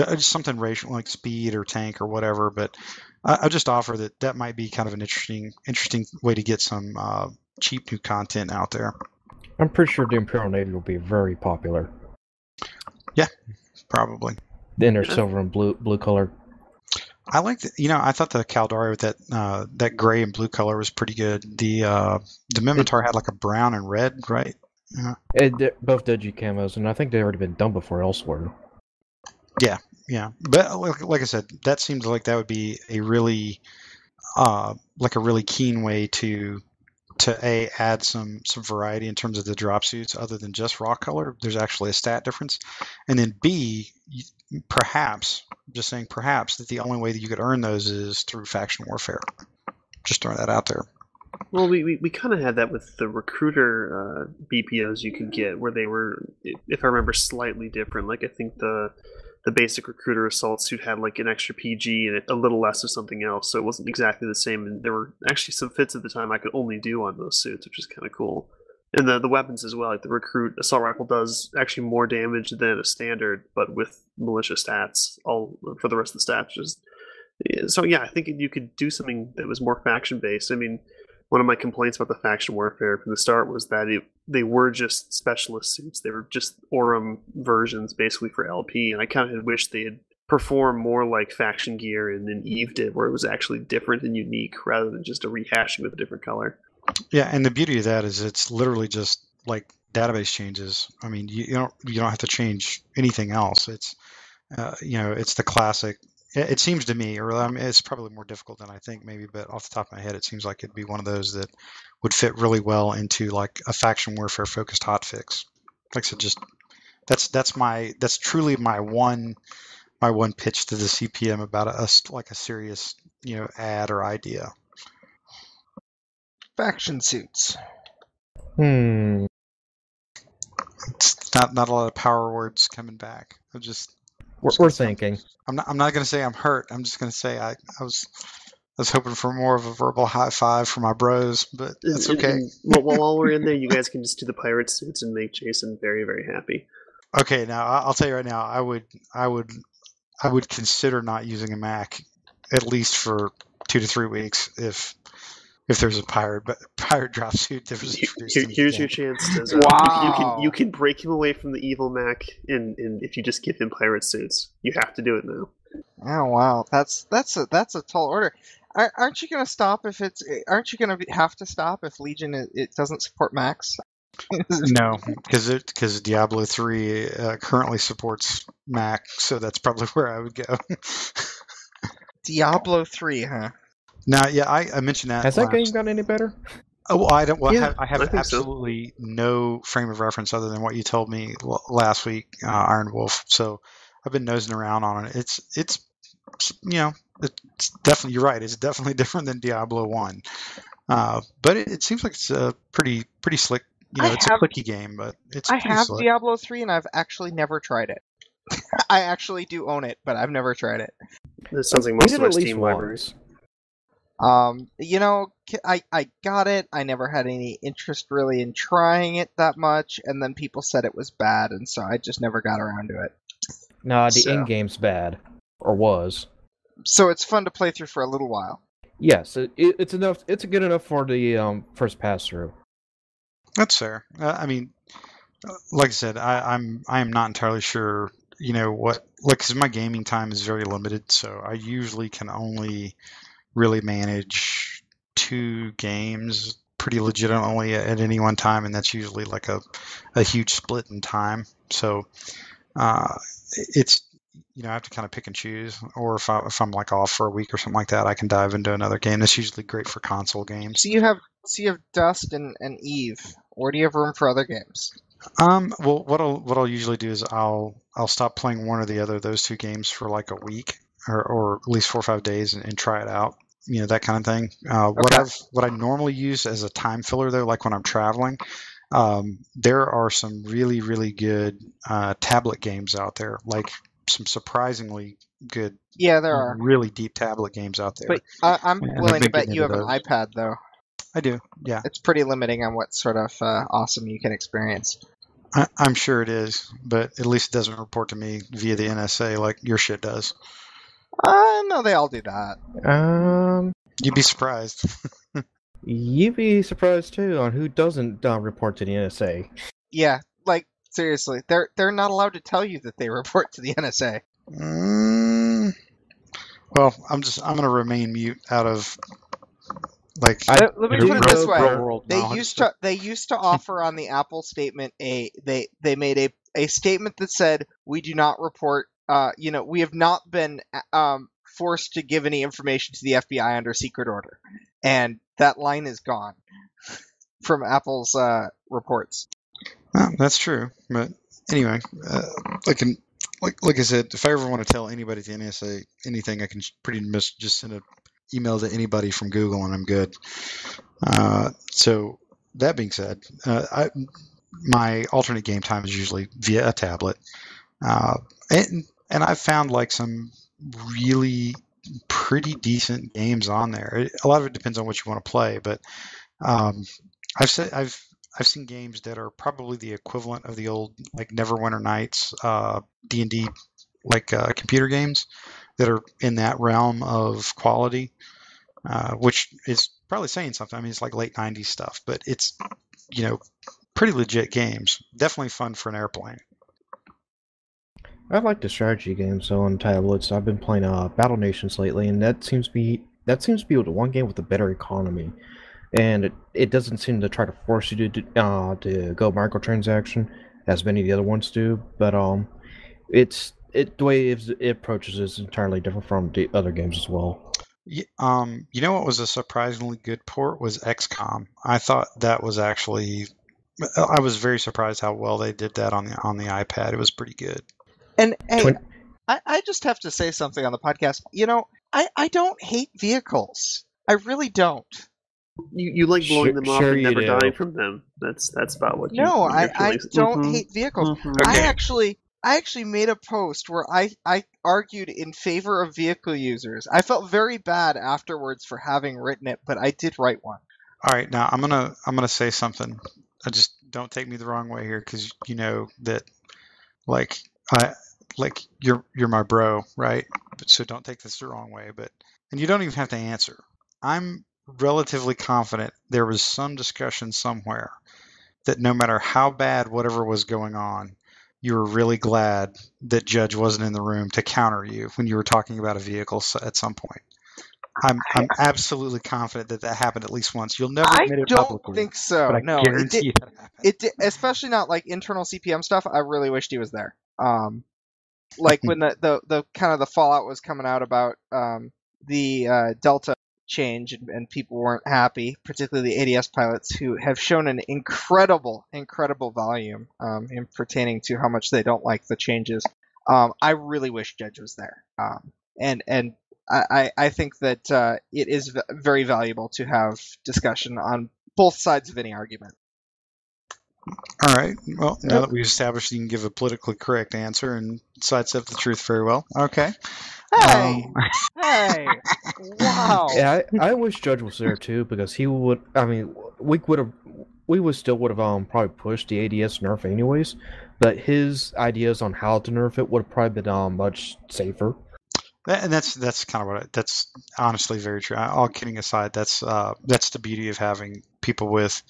uh, just something racial like speed or tank or whatever. But I, I'll just offer that that might be kind of an interesting, interesting way to get some uh, cheap new content out there. I'm pretty sure the Imperial Navy will be very popular. Yeah probably. Then they're silver and blue blue color. I like, you know, I thought the Caldari with that uh, that gray and blue color was pretty good. The uh, the Minmatar had like a brown and red, right? It, both digi camos, and I think they've already been done before elsewhere. Yeah, yeah, but like, like I said, that seems like that would be a really, uh, like a really keen way to, to a add some some variety in terms of the drop suits, other than just raw color. There's actually a stat difference, and then B, you- perhaps, just saying perhaps that the only way that you could earn those is through faction warfare. Just throwing that out there. Well, we, we, we kind of had that with the recruiter uh, BPOs you could get, where they were, if I remember, slightly different. Like I think the the basic recruiter assault suit had like an extra PG and a little less of something else, so it wasn't exactly the same. And there were actually some fits at the time I could only do on those suits, which is kind of cool. And the the weapons as well, like the recruit assault rifle does actually more damage than a standard, but with militia stats all for the rest of the stats. Just so yeah, I think you could do something that was more faction based. I mean, one of my complaints about the faction warfare from the start was that it, they were just specialist suits. They were just Aurum versions basically for LP, and I kind of wished they had performed more like faction gear and then Eve did, where it was actually different and unique rather than just a rehashing with a different color. Yeah, and the beauty of that is it's literally just like database changes. I mean, you, you don't you don't have to change anything else. It's uh, you know it's the classic it, it seems to me, or I mean, it's probably more difficult than I think, maybe, but off the top of my head, it seems like it'd be one of those that would fit really well into like a faction warfare focused hotfix. Like I said, just that's that's my that's truly my one my one pitch to the CPM about a like a serious you know ad or idea. Faction suits. Hmm. It's not not a lot of power words coming back. I'm just we're, we're thinking. I'm not. I'm not going to say I'm hurt. I'm just going to say I, I was. I was hoping for more of a verbal high five for my bros, but that's okay. well, while we're in there, you guys can just do the pirate suits and make Jason very, very happy. Okay, now I'll tell you right now, I would, I would, I would consider not using a Mac at least for two to three weeks if if there's a pirate but pirate drop suit that was introduced. Here, here's your chance. To, wow. You can you can break him away from the evil Mac, and and if you just give him pirate suits, you have to do it now. Oh wow, that's that's a that's a tall order. Aren't you going to stop if it's? Aren't you going to have to stop if Legion it, it doesn't support Macs? no, because it because Diablo three uh, currently supports Mac, so that's probably where I would go. Diablo three, huh? Now, yeah, I, I mentioned that. Has that game gotten any better? Oh, well, I don't. Well, yeah, I have, I have absolutely so. no frame of reference other than what you told me last week, uh, Iron Wolf. So I've been nosing around on it. It's it's you know it's definitely you're right. It's definitely different than Diablo One, uh, but it, it, seems like it's a pretty pretty slick. You know, I it's have, a clicky game, but it's. I have slick. Diablo Three, and I've actually never tried it. I actually do own it, but I've never tried it. This sounds like most of our Steam libraries. Um, you know, I, I got it. I never had any interest really in trying it that much, and then people said it was bad, and so I just never got around to it. Nah, the so. in game's bad, or was. So it's fun to play through for a little while. Yes, it, it, it's enough. It's good enough for the um, first pass through. That's fair. Uh, I mean, uh, like I said, I, I'm I am not entirely sure. You know what? Like, cause my gaming time is very limited, so I usually can only really manage two games pretty legitimately at any one time, and that's usually like a, a huge split in time. So uh, it's you know I have to kind of pick and choose, or if I if I'm like off for a week or something like that, I can dive into another game. That's usually great for console games. So you have so you have Dust and, and Eve, or do you have room for other games? Um, well, what I'll what I'll usually do is I'll I'll stop playing one or the other those two games for like a week, or, or at least four or five days and, and try it out. You know that kind of thing. Uh, what I've what I normally use as a time filler though, like when I'm traveling, um, there are some really really good uh, tablet games out there, like some surprisingly good. Yeah, there are really deep tablet games out there. But I, am willing to bet you have those. an iPad though. I do. Yeah, it's pretty limiting on what sort of uh, awesome you can experience. I, am sure it is, but at least it doesn't report to me via the NSA like your shit does. Uh, no, they all do that. Um, you'd be surprised. you'd be surprised too on who doesn't uh, report to the NSA. Yeah, like seriously, they're they're not allowed to tell you that they report to the NSA. Mm, well, I'm just I'm gonna remain mute out of like I, let me put it this way they used to they used to offer on the apple statement a they they made a a statement that said we do not report uh, you know, we have not been um, forced to give any information to the FBI under secret order, and that line is gone from Apple's uh, reports. Well, that's true, but anyway, uh, like, like like I said, if I ever want to tell anybody the NSA anything, I can pretty much just send an email to anybody from Google, and I'm good. Uh, so that being said, uh, I, my alternate game time is usually via a tablet, uh, and and I've found like some really pretty decent games on there. A lot of it depends on what you want to play, but um, I've said I've I've seen games that are probably the equivalent of the old like Neverwinter Nights uh, D and D like uh, computer games that are in that realm of quality, uh, which is probably saying something. I mean, it's like late '90s stuff, but it's you know pretty legit games. Definitely fun for an airplane. I like the strategy games so on tablets. I've been playing uh, Battle Nations lately, and that seems to be that seems to be the one game with a better economy, and it, it doesn't seem to try to force you to uh, to go microtransaction as many of the other ones do. But um, it's it the way it, it approaches is entirely different from the other games as well. Um, you know what was a surprisingly good port was XCOM. I thought that was actually I was very surprised how well they did that on the on the iPad. It was pretty good. And hey, Twin- I, I just have to say something on the podcast. You know, I, I don't hate vehicles. I really don't. You, you like blowing Sure- them off sure and never do. dying from them. That's that's about what. You, No, what I, I don't Mhm, hate vehicles. mhm. I actually I actually made a post where I, I argued in favor of vehicle users. I felt very bad afterwards for having written it, but I did write one. All right, now I'm gonna I'm gonna say something. I just don't take me the wrong way here, because you know that, like I like you're you're my bro, right? But so don't take this the wrong way. But and you don't even have to answer. I'm relatively confident there was some discussion somewhere that no matter how bad whatever was going on, you were really glad that Judge wasn't in the room to counter you when you were talking about a vehicle at some point. I'm I'm absolutely confident that that happened at least once. You'll never I admit it don't publicly, think so. I no, it did, it did, especially not like internal CPM stuff. I really wished he was there. Um, like when the, the the kind of the fallout was coming out about um the uh, Delta change and, and people weren't happy, particularly the ADS pilots who have shown an incredible, incredible volume um, in pertaining to how much they don't like the changes. Um, I really wish Judge was there. Um, and and I, I I think that uh, it is v- very valuable to have discussion on both sides of any argument. All right. Well, now that we've established you can give a politically correct answer and sidestep the truth very well. Okay. Hey, Um, hey, wow. Yeah, I, I wish Judge was there too because he would. I mean, we would have, we would still would have um probably pushed the ADS nerf anyways, but his ideas on how to nerf it would have probably been um much safer. That, and that's that's kind of what I, that's honestly very true. All kidding aside, that's uh, that's the beauty of having people with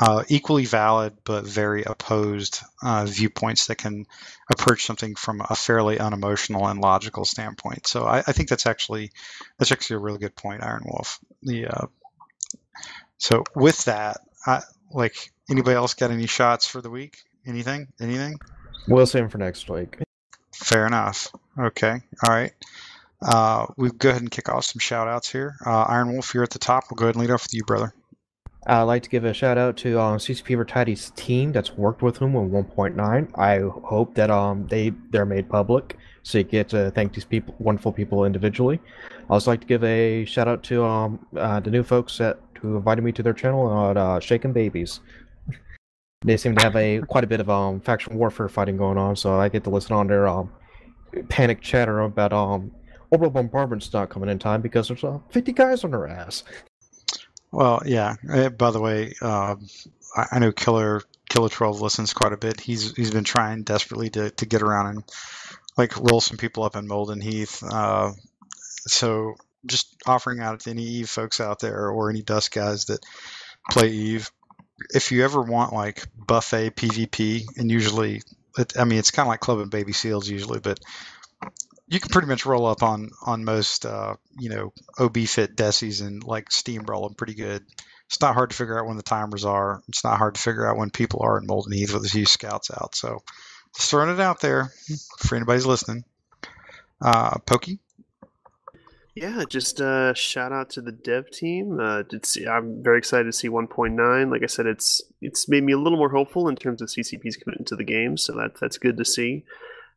uh, equally valid but very opposed uh, viewpoints that can approach something from a fairly unemotional and logical standpoint. So I, I think that's actually that's actually a really good point, Iron Wolf. The uh, so with that, I, like anybody else got any shots for the week? Anything? Anything? We'll save for next week. Fair enough. Okay. All right. Uh, we'll go ahead and kick off some shout outs here. Uh, Iron Wolf, you're at the top. We'll go ahead and lead off with you, brother. I'd like to give a shout out to um, CCP Vertides team that's worked with him on 1.9. I hope that um they they're made public so you get to thank these people, wonderful people individually. I also like to give a shout out to um uh, the new folks that who invited me to their channel on uh, Shaken Babies. They seem to have a quite a bit of um faction warfare fighting going on, so I get to listen on their um panic chatter about um orbital bombardment's not coming in time because there's uh, 50 guys on their ass. Well, yeah. Uh, by the way, um, I, I know Killer Killer Twelve listens quite a bit. He's he's been trying desperately to, to get around and like roll some people up in Molden Heath. Uh, so just offering out to any Eve folks out there or any Dust guys that play Eve, if you ever want like buffet PvP, and usually, it, I mean, it's kind of like Club and Baby Seals usually, but you can pretty much roll up on on most uh, you know OB fit desis and like steamroll them pretty good. It's not hard to figure out when the timers are. It's not hard to figure out when people are in Molden Heath with a few scouts out. So just throwing it out there for anybody's listening. Uh, Pokey, Yeah, just uh, shout out to the dev team. Uh, see, I'm very excited to see 1.9. Like I said, it's it's made me a little more hopeful in terms of CCP's commitment to the game, so that that's good to see.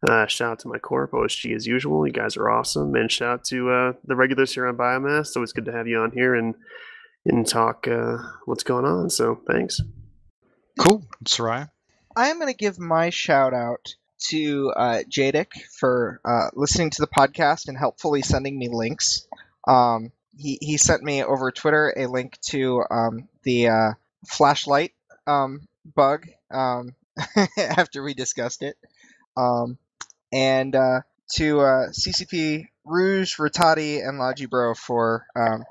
Uh, shout out to my corp, OSG as usual. You guys are awesome, and shout out to uh, the regulars here on Biomass. It's always good to have you on here and and talk uh, what's going on. So thanks. Cool, Soraya. I am going to give my shout out to uh, Jadic for uh, listening to the podcast and helpfully sending me links. Um, he, he sent me over Twitter a link to um, the uh, flashlight um, bug um, after we discussed it. Um, and uh, to uh, CCP Rouge, Rattati, and Logibro for um,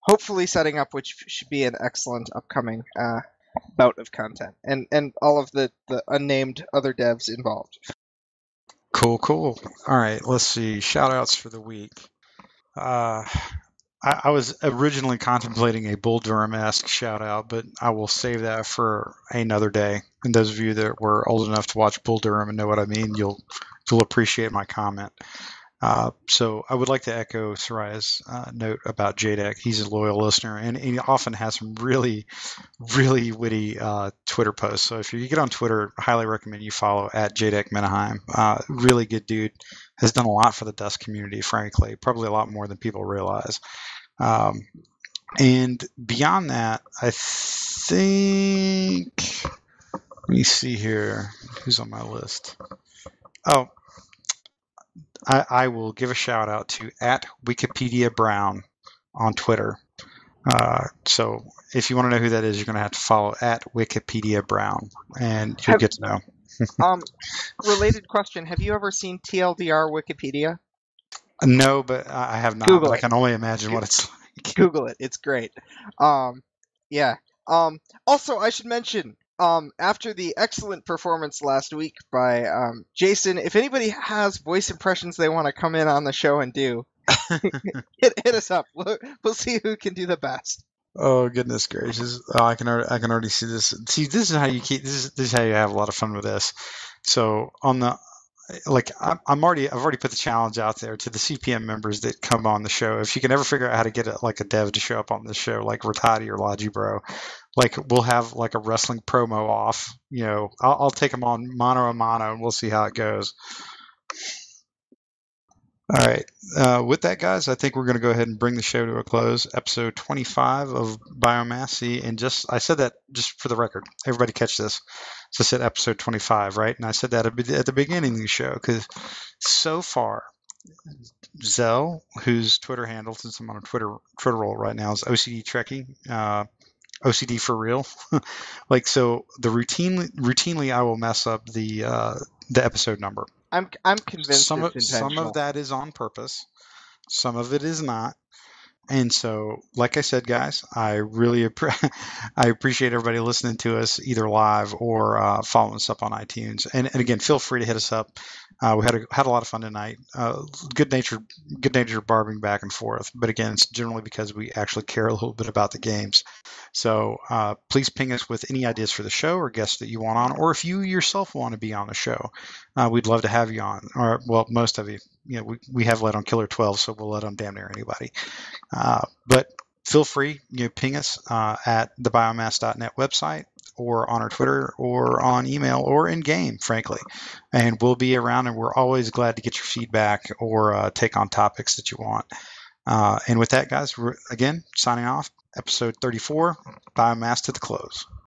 hopefully setting up which should be an excellent upcoming uh, bout of content, and and all of the the unnamed other devs involved. Cool, cool. All right, let's see. Shout outs for the week. Uh, I, I was originally contemplating a Bull Durham esque shout out, but I will save that for another day. And those of you that were old enough to watch Bull Durham and know what I mean, you'll you'll appreciate my comment. Uh, so I would like to echo Soraya's uh, note about JDEC. He's a loyal listener, and he often has some really, really witty uh, Twitter posts. So if you get on Twitter, highly recommend you follow at JDEC Menaheim. Uh, really good dude. Has done a lot for the Dust community, frankly, probably a lot more than people realize. Um, and beyond that, I think. Let me see here. Who's on my list? Oh, I, I will give a shout out to at Wikipedia Brown on Twitter. Uh, so if you want to know who that is, you're going to have to follow at Wikipedia Brown, and you'll Have- get to know. um, related question: Have you ever seen TLDR Wikipedia? No, but I have not. Google I can only imagine what it's like. Google it; it's great. Um, yeah. Um, also, I should mention um, after the excellent performance last week by um, Jaysyn, if anybody has voice impressions they want to come in on the show and do, hit, hit us up. We'll, we'll see who can do the best. Oh goodness gracious! Oh, I can already, I can already see this. See, this is how you keep. This is this is how you have a lot of fun with this. So on the like, I'm, already I've already put the challenge out there to the CPM members that come on the show. If you can ever figure out how to get a, like a dev to show up on the show, like Rattati or Logi Bro, like we'll have like a wrestling promo off. You know, I'll, I'll take them on mano a mano, and we'll see how it goes. All right. Uh, with that, guys, I think we're going to go ahead and bring the show to a close. Episode 25 of Biomassed. And just, I said that just for the record. Everybody catch this. So I said episode 25, right? And I said that at the beginning of the show because so far, Xel, whose Twitter handle, since I'm on a Twitter Twitter roll right now, is OCD Trekkie. Uh, OCD for real. like so, the routinely routinely I will mess up the uh, the episode number. I'm I'm convinced some of, some of that is on purpose. Some of it is not. And so like i said guys i really appre- i appreciate everybody listening to us either live or uh, following us up on itunes. And, and again feel free to hit us up uh, we had a, had a lot of fun tonight. Uh, good natured good natured barbing back and forth but again it's generally because we actually care a little bit about the games. So uh, please ping us with any ideas for the show or guests that you want on or if you yourself want to be on the show uh, we'd love to have you on or well most of you you know we, we have let on killer 12 so we'll let on damn near anybody. Uh, but feel free you know ping us uh, at the biomass.net website or on our twitter or on email or in game frankly. And we'll be around and we're always glad to get your feedback or uh, take on topics that you want. Uh, and with that guys again signing off. Episode 34 biomass to the close